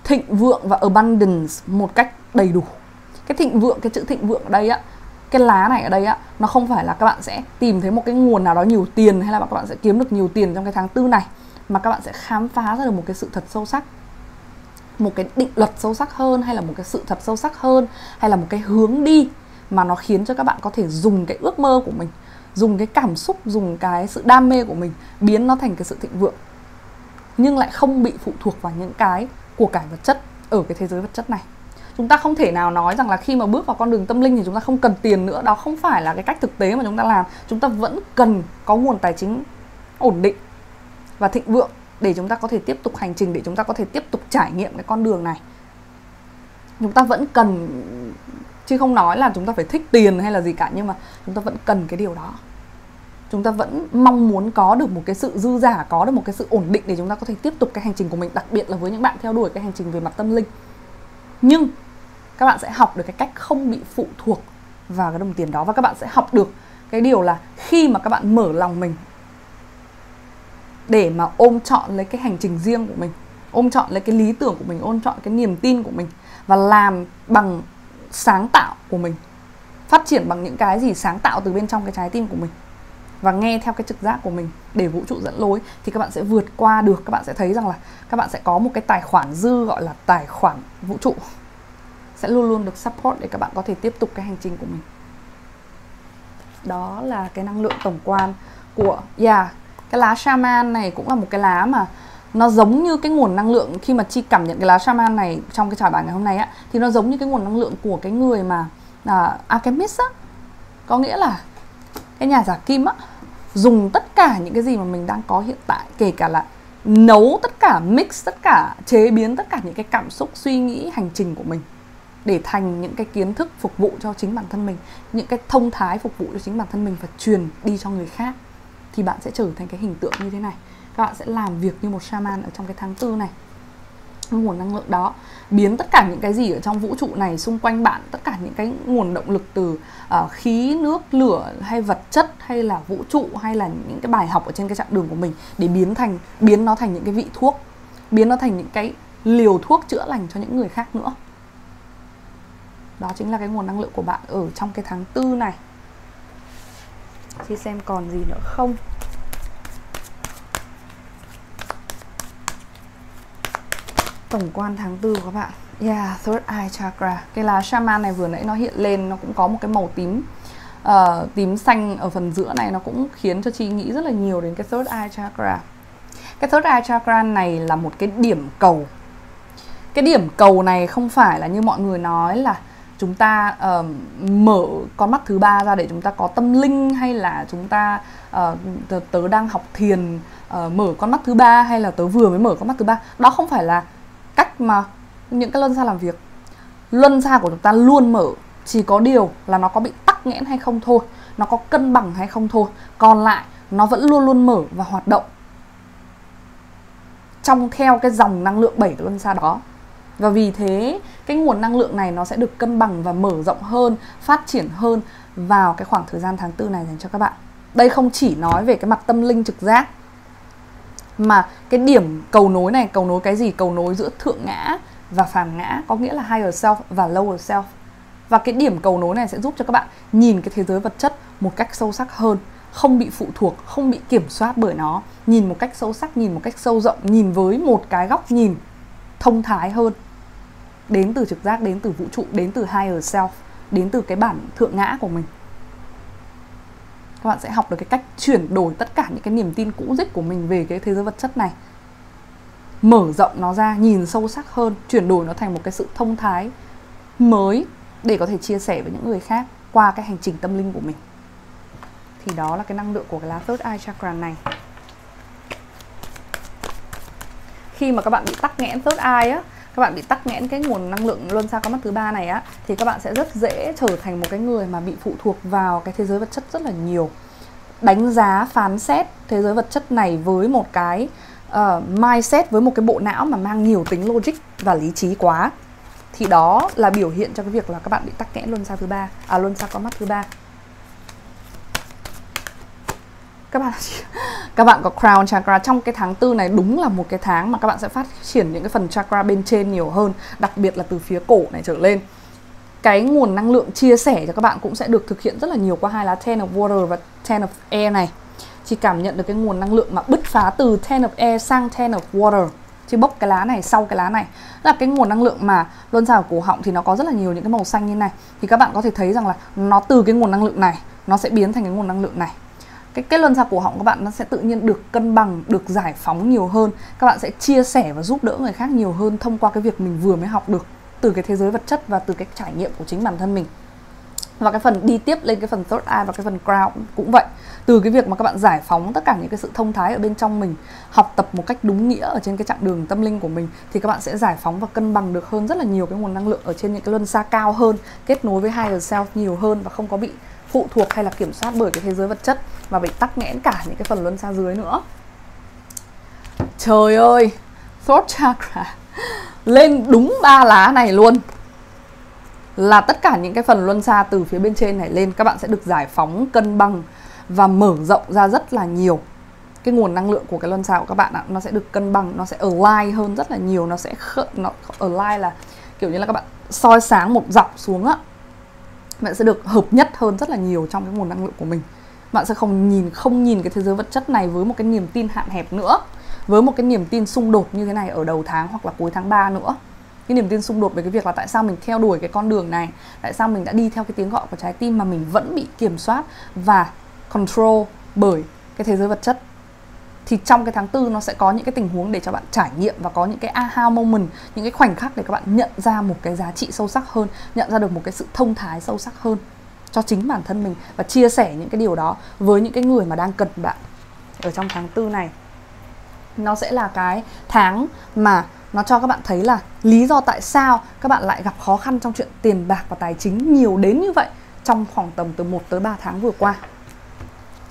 Thịnh vượng và abundance một cách đầy đủ cái thịnh vượng, cái chữ thịnh vượng ở đây á, cái lá này ở đây á, nó không phải là các bạn sẽ tìm thấy một cái nguồn nào đó nhiều tiền hay là các bạn sẽ kiếm được nhiều tiền trong cái tháng tư này, mà các bạn sẽ khám phá ra được một cái sự thật sâu sắc. Một cái định luật sâu sắc hơn hay là một cái sự thật sâu sắc hơn hay là một cái hướng đi mà nó khiến cho các bạn có thể dùng cái ước mơ của mình, dùng cái cảm xúc, dùng cái sự đam mê của mình biến nó thành cái sự thịnh vượng, nhưng lại không bị phụ thuộc vào những cái của cải vật chất ở cái thế giới vật chất này chúng ta không thể nào nói rằng là khi mà bước vào con đường tâm linh thì chúng ta không cần tiền nữa. Đó không phải là cái cách thực tế mà chúng ta làm. Chúng ta vẫn cần có nguồn tài chính ổn định và thịnh vượng để chúng ta có thể tiếp tục hành trình, để chúng ta có thể tiếp tục trải nghiệm cái con đường này. Chúng ta vẫn cần, chứ không nói là chúng ta phải thích tiền hay là gì cả, nhưng mà chúng ta vẫn cần cái điều đó. Chúng ta vẫn mong muốn có được một cái sự dư giả, có được một cái sự ổn định để chúng ta có thể tiếp tục cái hành trình của mình, đặc biệt là với những bạn theo đuổi cái hành trình về mặt tâm linh nhưng các bạn sẽ học được cái cách không bị phụ thuộc vào cái đồng tiền đó. Và các bạn sẽ học được cái điều là khi mà các bạn mở lòng mình, để mà ôm chọn lấy cái hành trình riêng của mình, ôm chọn lấy cái lý tưởng của mình, ôm chọn cái niềm tin của mình và làm bằng sáng tạo của mình, phát triển bằng những cái gì sáng tạo từ bên trong cái trái tim của mình và nghe theo cái trực giác của mình để vũ trụ dẫn lối thì các bạn sẽ vượt qua được. Các bạn sẽ thấy rằng là các bạn sẽ có một cái tài khoản dư gọi là tài khoản vũ trụ. Sẽ luôn luôn được support để các bạn có thể tiếp tục cái hành trình của mình. Đó là cái năng lượng tổng quan của yeah cái lá shaman này cũng là một cái lá mà nó giống như cái nguồn năng lượng khi mà chi cảm nhận cái lá shaman này trong cái trải bài ngày hôm nay á thì nó giống như cái nguồn năng lượng của cái người mà à, alchemist á. Có nghĩa là cái nhà giả kim á dùng tất cả những cái gì mà mình đang có hiện tại, kể cả là nấu tất cả, mix tất cả, chế biến tất cả những cái cảm xúc, suy nghĩ, hành trình của mình để thành những cái kiến thức phục vụ cho chính bản thân mình, những cái thông thái phục vụ cho chính bản thân mình và truyền đi cho người khác, thì bạn sẽ trở thành cái hình tượng như thế này. Các bạn sẽ làm việc như một shaman ở trong cái tháng tư này nguồn năng lượng đó biến tất cả những cái gì ở trong vũ trụ này xung quanh bạn tất cả những cái nguồn động lực từ uh, khí nước lửa hay vật chất hay là vũ trụ hay là những cái bài học ở trên cái chặng đường của mình để biến thành biến nó thành những cái vị thuốc biến nó thành những cái liều thuốc chữa lành cho những người khác nữa. Đó chính là cái nguồn năng lượng của bạn ở trong cái tháng tư này. Chị xem còn gì nữa không? Tổng quan tháng tư các bạn. Yeah, third eye chakra. Cái lá shaman này vừa nãy nó hiện lên Nó cũng có một cái màu tím. Uh, Tím xanh ở phần giữa này Nó cũng khiến cho chị nghĩ rất là nhiều đến cái third eye chakra. Cái third eye chakra này là một cái điểm cầu. Cái điểm cầu này không phải là như mọi người nói là chúng ta uh, mở con mắt thứ ba ra để chúng ta có tâm linh hay là chúng ta uh, tớ, tớ đang học thiền uh, mở con mắt thứ ba hay là tớ vừa mới mở con mắt thứ ba. Đó không phải là cách mà những cái luân xa làm việc. Luân xa của chúng ta luôn mở, chỉ có điều là nó có bị tắc nghẽn hay không thôi, nó có cân bằng hay không thôi. Còn lại, nó vẫn luôn luôn mở và hoạt động. Trong theo cái dòng năng lượng bảy luân xa đó. Và vì thế, cái nguồn năng lượng này nó sẽ được cân bằng và mở rộng hơn, phát triển hơn vào cái khoảng thời gian tháng tư này dành cho các bạn. Đây không chỉ nói về cái mặt tâm linh trực giác mà cái điểm cầu nối này, cầu nối cái gì? Cầu nối giữa thượng ngã và phàm ngã, có nghĩa là higher self và lower self. Và cái điểm cầu nối này sẽ giúp cho các bạn nhìn cái thế giới vật chất một cách sâu sắc hơn, không bị phụ thuộc, không bị kiểm soát bởi nó. Nhìn một cách sâu sắc, nhìn một cách sâu rộng, nhìn với một cái góc nhìn thông thái hơn. Đến từ trực giác, đến từ vũ trụ, đến từ higher self, đến từ cái bản thượng ngã của mình các bạn sẽ học được cái cách chuyển đổi tất cả những cái niềm tin cũ dích của mình về cái thế giới vật chất này. Mở rộng nó ra, nhìn sâu sắc hơn, chuyển đổi nó thành một cái sự thông thái mới để có thể chia sẻ với những người khác qua cái hành trình tâm linh của mình. Thì đó là cái năng lượng của cái lá third eye chakra này. Khi mà các bạn bị tắc nghẽn third eye á các bạn bị tắc nghẽn cái nguồn năng lượng luân xa có mắt thứ ba này á thì các bạn sẽ rất dễ trở thành một cái người mà bị phụ thuộc vào cái thế giới vật chất rất là nhiều. Đánh giá phán xét thế giới vật chất này với một cái uh, mindset với một cái bộ não mà mang nhiều tính logic và lý trí quá thì đó là biểu hiện cho cái việc là các bạn bị tắc nghẽn luân xa thứ ba à luân xa có mắt thứ ba. Các bạn các bạn có crown chakra. Trong cái tháng tư này đúng là một cái tháng mà các bạn sẽ phát triển những cái phần chakra bên trên nhiều hơn, đặc biệt là từ phía cổ này trở lên. Cái nguồn năng lượng chia sẻ cho các bạn cũng sẽ được thực hiện rất là nhiều qua hai lá ten of water và ten of air này. Chỉ cảm nhận được cái nguồn năng lượng mà bứt phá từ ten of air sang ten of water. Chỉ bốc cái lá này, sau cái lá này. Là cái nguồn năng lượng mà luân xào ở cổ họng thì nó có rất là nhiều những cái màu xanh như này. Thì các bạn có thể thấy rằng là nó từ cái nguồn năng lượng này, nó sẽ biến thành cái nguồn năng lượng này cái kết luân xa cổ họng các bạn nó sẽ tự nhiên được cân bằng, được giải phóng nhiều hơn. Các bạn sẽ chia sẻ và giúp đỡ người khác nhiều hơn thông qua cái việc mình vừa mới học được từ cái thế giới vật chất và từ cái trải nghiệm của chính bản thân mình. Và cái phần đi tiếp lên cái phần third eye và cái phần crown cũng vậy. Từ cái việc mà các bạn giải phóng tất cả những cái sự thông thái ở bên trong mình, học tập một cách đúng nghĩa ở trên cái chặng đường tâm linh của mình, thì các bạn sẽ giải phóng và cân bằng được hơn rất là nhiều cái nguồn năng lượng ở trên những cái luân xa cao hơn, kết nối với higher self nhiều hơn và không có bị phụ thuộc hay là kiểm soát bởi cái thế giới vật chất và bị tắc nghẽn cả những cái phần luân xa dưới nữa. Trời ơi throat chakra lên đúng ba lá này luôn. Là tất cả những cái phần luân xa từ phía bên trên này lên các bạn sẽ được giải phóng cân bằng và mở rộng ra rất là nhiều. Cái nguồn năng lượng của cái luân xa của các bạn ạ nó sẽ được cân bằng nó sẽ align hơn rất là nhiều nó sẽ khợ, nó align là kiểu như là các bạn soi sáng một dọc xuống á bạn sẽ được hợp nhất hơn rất là nhiều trong cái nguồn năng lượng của mình. Bạn sẽ không nhìn không nhìn cái thế giới vật chất này với một cái niềm tin hạn hẹp nữa, với một cái niềm tin xung đột như thế này ở đầu tháng hoặc là cuối tháng 3 nữa. Cái niềm tin xung đột về cái việc là tại sao mình theo đuổi cái con đường này, tại sao mình đã đi theo cái tiếng gọi của trái tim mà mình vẫn bị kiểm soát và control bởi cái thế giới vật chất thì trong cái tháng tư nó sẽ có những cái tình huống để cho bạn trải nghiệm và có những cái aha moment, những cái khoảnh khắc để các bạn nhận ra một cái giá trị sâu sắc hơn, nhận ra được một cái sự thông thái sâu sắc hơn cho chính bản thân mình và chia sẻ những cái điều đó với những cái người mà đang cần bạn ở trong tháng tư này nó sẽ là cái tháng mà nó cho các bạn thấy là lý do tại sao các bạn lại gặp khó khăn trong chuyện tiền bạc và tài chính nhiều đến như vậy trong khoảng tầm từ 1 tới 3 tháng vừa qua.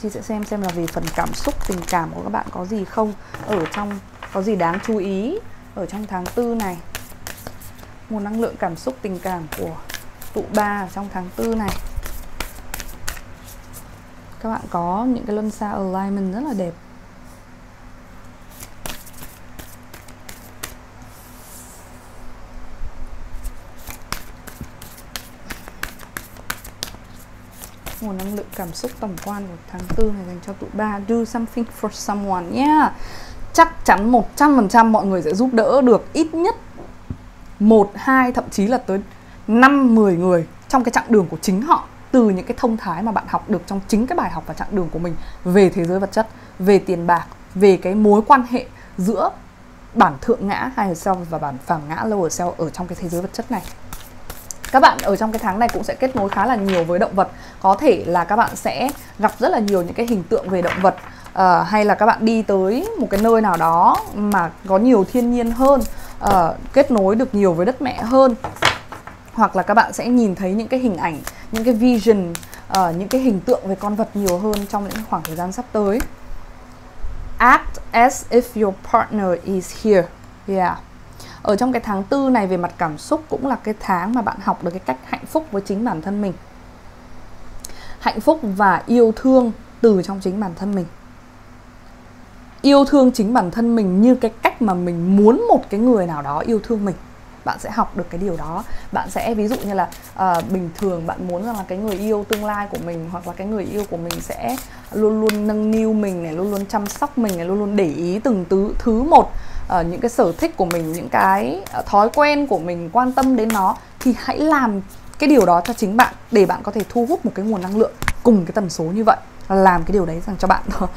Chị sẽ xem xem là về phần cảm xúc, tình cảm của các bạn có gì không ở trong có gì đáng chú ý ở trong tháng tư này. Nguồn năng lượng cảm xúc tình cảm của tụ ba ở trong tháng tư này. Các bạn có những cái luân xa alignment rất là đẹp nguồn năng lượng cảm xúc tổng quan của tháng tư này dành cho tụ ba do something for someone nhé yeah. chắc chắn 100% mọi người sẽ giúp đỡ được ít nhất một hai thậm chí là tới 5 10 người trong cái chặng đường của chính họ từ những cái thông thái mà bạn học được trong chính cái bài học và chặng đường của mình về thế giới vật chất, về tiền bạc, về cái mối quan hệ giữa bản thượng ngã higher self và bản phàm ngã lower self ở trong cái thế giới vật chất này các bạn ở trong cái tháng này cũng sẽ kết nối khá là nhiều với động vật. Có thể là các bạn sẽ gặp rất là nhiều những cái hình tượng về động vật uh, hay là các bạn đi tới một cái nơi nào đó mà có nhiều thiên nhiên hơn uh, kết nối được nhiều với đất mẹ hơn. Hoặc là các bạn sẽ nhìn thấy những cái hình ảnh những cái vision uh, những cái hình tượng về con vật nhiều hơn trong những khoảng thời gian sắp tới. Act as if your partner is here. Yeah ở trong cái tháng tư này về mặt cảm xúc cũng là cái tháng mà bạn học được cái cách hạnh phúc với chính bản thân mình. Hạnh phúc và yêu thương từ trong chính bản thân mình. Yêu thương chính bản thân mình như cái cách mà mình muốn một cái người nào đó yêu thương mình. Bạn sẽ học được cái điều đó. Bạn sẽ ví dụ như là uh, bình thường bạn muốn rằng là cái người yêu tương lai của mình hoặc là cái người yêu của mình sẽ luôn luôn nâng niu mình này luôn luôn chăm sóc mình này luôn luôn để ý từng thứ thứ một uh, những cái sở thích của mình những cái uh, thói quen của mình quan tâm đến nó thì hãy làm cái điều đó cho chính bạn để bạn có thể thu hút một cái nguồn năng lượng cùng cái tần số như vậy. Làm cái điều đấy dành cho bạn.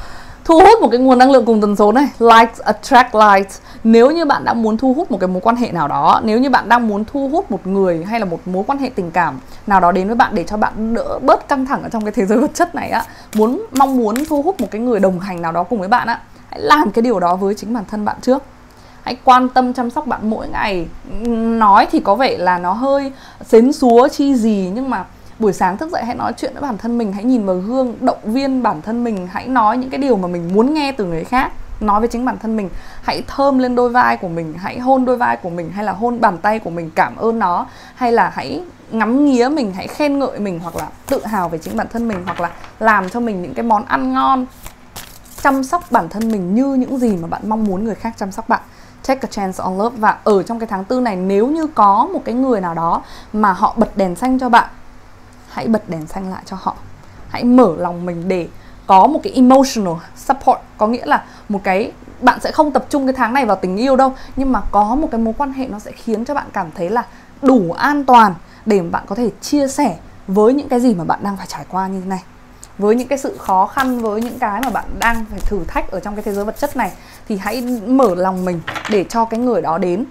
Thu hút một cái nguồn năng lượng cùng tần số này. Like attract light. Nếu như bạn đã muốn thu hút một cái mối quan hệ nào đó nếu như bạn đang muốn thu hút một người hay là một mối quan hệ tình cảm nào đó đến với bạn để cho bạn đỡ bớt căng thẳng ở trong cái thế giới vật chất này á muốn mong muốn thu hút một cái người đồng hành nào đó cùng với bạn á hãy làm cái điều đó với chính bản thân bạn trước hãy quan tâm chăm sóc bạn mỗi ngày. Nói thì có vẻ là nó hơi xến xúa, chi gì, nhưng mà buổi sáng thức dậy hãy nói chuyện với bản thân mình, hãy nhìn vào gương, động viên bản thân mình, hãy nói những cái điều mà mình muốn nghe từ người khác. Nói với chính bản thân mình, hãy thơm lên đôi vai của mình, hãy hôn đôi vai của mình, hay là hôn bàn tay của mình, cảm ơn nó. Hay là hãy ngắm nghía mình, hãy khen ngợi mình, hoặc là tự hào về chính bản thân mình, hoặc là làm cho mình những cái món ăn ngon. Chăm sóc bản thân mình như những gì mà bạn mong muốn người khác chăm sóc bạn take a chance on love. Và ở trong cái tháng tư này, nếu như có một cái người nào đó mà họ bật đèn xanh cho bạn, hãy bật đèn xanh lại cho họ. Hãy mở lòng mình để có một cái emotional support. Có nghĩa là một cái, bạn sẽ không tập trung cái tháng này vào tình yêu đâu, nhưng mà có một cái mối quan hệ nó sẽ khiến cho bạn cảm thấy là đủ an toàn để bạn có thể chia sẻ với những cái gì mà bạn đang phải trải qua như thế này với những cái sự khó khăn với những cái mà bạn đang phải thử thách ở trong cái thế giới vật chất này thì hãy mở lòng mình để cho cái người đó đến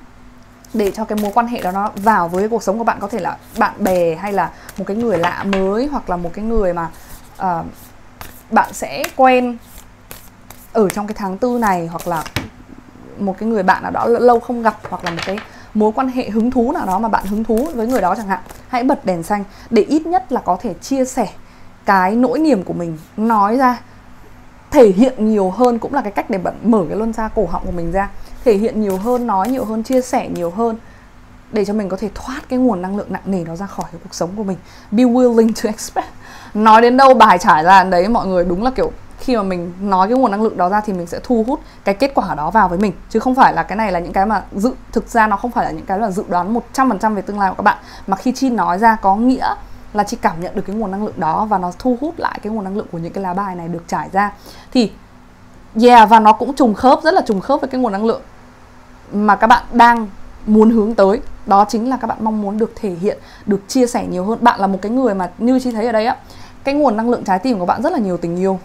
để cho cái mối quan hệ đó nó vào với cuộc sống của bạn. Có thể là bạn bè hay là một cái người lạ mới hoặc là một cái người mà uh, bạn sẽ quen ở trong cái tháng tư này hoặc là một cái người bạn nào đó lâu không gặp hoặc là một cái mối quan hệ hứng thú nào đó mà bạn hứng thú với người đó chẳng hạn. Hãy bật đèn xanh để ít nhất là có thể chia sẻ cái nỗi niềm của mình nói ra, thể hiện nhiều hơn cũng là cái cách để bạn mở cái luân xa cổ họng của mình ra, thể hiện nhiều hơn, nói nhiều hơn, chia sẻ nhiều hơn để cho mình có thể thoát cái nguồn năng lượng nặng nề đó ra khỏi cái cuộc sống của mình. Be willing to express nói đến đâu bài trải ra đấy, mọi người đúng là kiểu khi mà mình nói cái nguồn năng lượng đó ra thì mình sẽ thu hút cái kết quả đó vào với mình, chứ không phải là cái này là những cái mà dự, thực ra nó không phải là những cái là dự đoán 100% về tương lai của các bạn, mà khi chi nói ra có nghĩa là chị cảm nhận được cái nguồn năng lượng đó và nó thu hút lại cái nguồn năng lượng của những cái lá bài này được trải ra. Thì, yeah, và nó cũng trùng khớp, rất là trùng khớp với cái nguồn năng lượng mà các bạn đang muốn hướng tới. Đó chính là các bạn mong muốn được thể hiện, được chia sẻ nhiều hơn. Bạn là một cái người mà, như chị thấy ở đây á, cái nguồn năng lượng trái tim của bạn rất là nhiều tình yêu,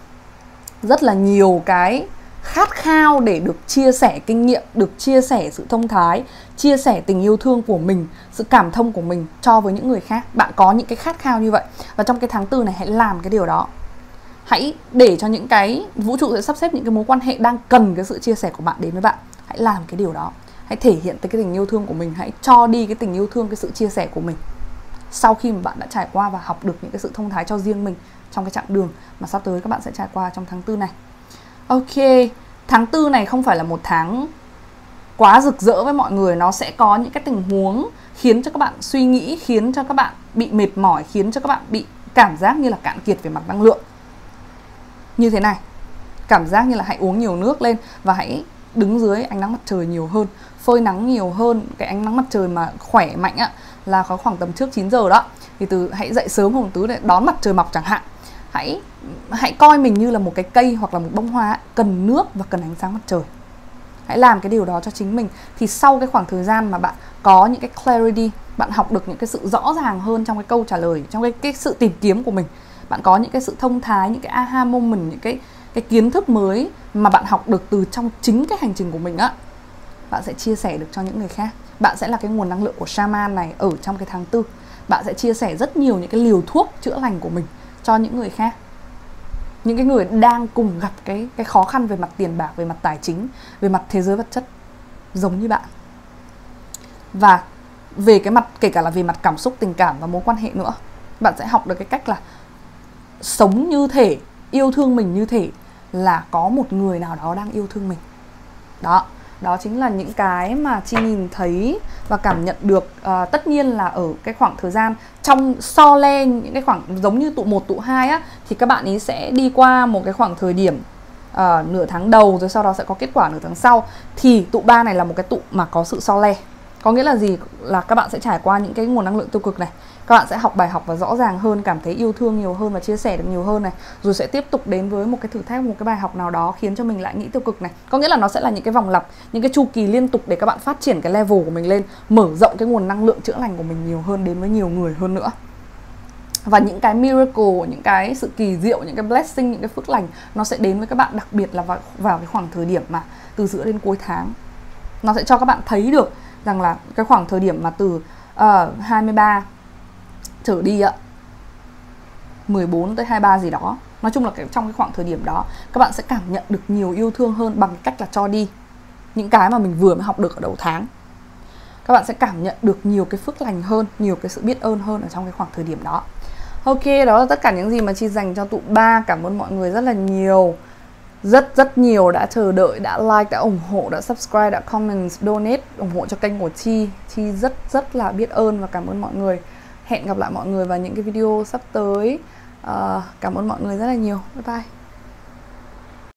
rất là nhiều cái khát khao để được chia sẻ kinh nghiệm, được chia sẻ sự thông thái, chia sẻ tình yêu thương của mình, sự cảm thông của mình cho với những người khác. Bạn có những cái khát khao như vậy và trong cái tháng tư này hãy làm cái điều đó. Hãy để cho những cái vũ trụ sẽ sắp xếp những cái mối quan hệ đang cần cái sự chia sẻ của bạn đến với bạn. Hãy làm cái điều đó. Hãy thể hiện cái tình yêu thương của mình, hãy cho đi cái tình yêu thương cái sự chia sẻ của mình. Sau khi mà bạn đã trải qua và học được những cái sự thông thái cho riêng mình trong cái chặng đường mà sắp tới các bạn sẽ trải qua trong tháng tư này. Ok, tháng tư này không phải là một tháng quá rực rỡ với mọi người. Nó sẽ có những cái tình huống khiến cho các bạn suy nghĩ Khiến cho các bạn bị mệt mỏi Khiến cho các bạn bị cảm giác như là cạn kiệt về mặt năng lượng. Như thế này Cảm giác như là hãy uống nhiều nước lên Và hãy đứng dưới ánh nắng mặt trời nhiều hơn. Phơi nắng nhiều hơn Cái ánh nắng mặt trời mà khỏe mạnh á Là có khoảng tầm trước 9 giờ đó. Thì từ hãy dậy sớm hôm tứ để đón mặt trời mọc chẳng hạn hãy hãy coi mình như là một cái cây hoặc là một bông hoa cần nước và cần ánh sáng mặt trời. Hãy làm cái điều đó cho chính mình. Thì sau cái khoảng thời gian mà bạn có những cái clarity, bạn học được những cái sự rõ ràng hơn trong cái câu trả lời, trong cái cái sự tìm kiếm của mình, bạn có những cái sự thông thái, những cái aha moment, những cái cái kiến thức mới mà bạn học được từ trong chính cái hành trình của mình á, bạn sẽ chia sẻ được cho những người khác. Bạn sẽ là cái nguồn năng lượng của shaman này ở trong cái tháng tư. Bạn sẽ chia sẻ rất nhiều những cái liều thuốc chữa lành của mình cho những người khác. Những cái người đang cùng gặp cái cái khó khăn về mặt tiền bạc, về mặt tài chính, về mặt thế giới vật chất, giống như bạn. Và về cái mặt, kể cả là về mặt cảm xúc, tình cảm và mối quan hệ nữa, bạn sẽ học được cái cách là sống như thể, yêu thương mình như thể là có một người nào đó đang yêu thương mình. Đó đó chính là những cái mà chi nhìn thấy và cảm nhận được à, tất nhiên là ở cái khoảng thời gian trong so le những cái khoảng giống như tụ 1 tụ 2 á thì các bạn ấy sẽ đi qua một cái khoảng thời điểm à, nửa tháng đầu rồi sau đó sẽ có kết quả nửa tháng sau. Thì tụ 3 này là một cái tụ mà có sự so le. Có nghĩa là gì? Là các bạn sẽ trải qua những cái nguồn năng lượng tiêu cực này các bạn sẽ học bài học và rõ ràng hơn cảm thấy yêu thương nhiều hơn và chia sẻ được nhiều hơn này. Rồi sẽ tiếp tục đến với một cái thử thách một cái bài học nào đó khiến cho mình lại nghĩ tiêu cực này. Có nghĩa là nó sẽ là những cái vòng lặp những cái chu kỳ liên tục để các bạn phát triển cái level của mình lên mở rộng cái nguồn năng lượng chữa lành của mình nhiều hơn đến với nhiều người hơn nữa. Và những cái miracle những cái sự kỳ diệu những cái blessing những cái phước lành nó sẽ đến với các bạn đặc biệt là vào, vào cái khoảng thời điểm mà từ giữa đến cuối tháng. Nó sẽ cho các bạn thấy được rằng là cái khoảng thời điểm mà từ ờ, uh, 23 trở đi ạ. 14 tới 23 gì đó. Nói chung là cái, trong cái khoảng thời điểm đó các bạn sẽ cảm nhận được nhiều yêu thương hơn bằng cách là cho đi. Những cái mà mình vừa mới học được ở đầu tháng. Các bạn sẽ cảm nhận được nhiều cái phước lành hơn nhiều cái sự biết ơn hơn ở trong cái khoảng thời điểm đó. Ok đó là tất cả những gì mà chi dành cho tụ ba. Cảm ơn mọi người rất là nhiều. Rất rất nhiều đã chờ đợi đã like đã ủng hộ đã subscribe đã comment donate ủng hộ cho kênh của chi. Chi rất rất là biết ơn và cảm ơn mọi người hẹn gặp lại mọi người vào những cái video sắp tới. Uh, cảm ơn mọi người rất là nhiều. Bye bye.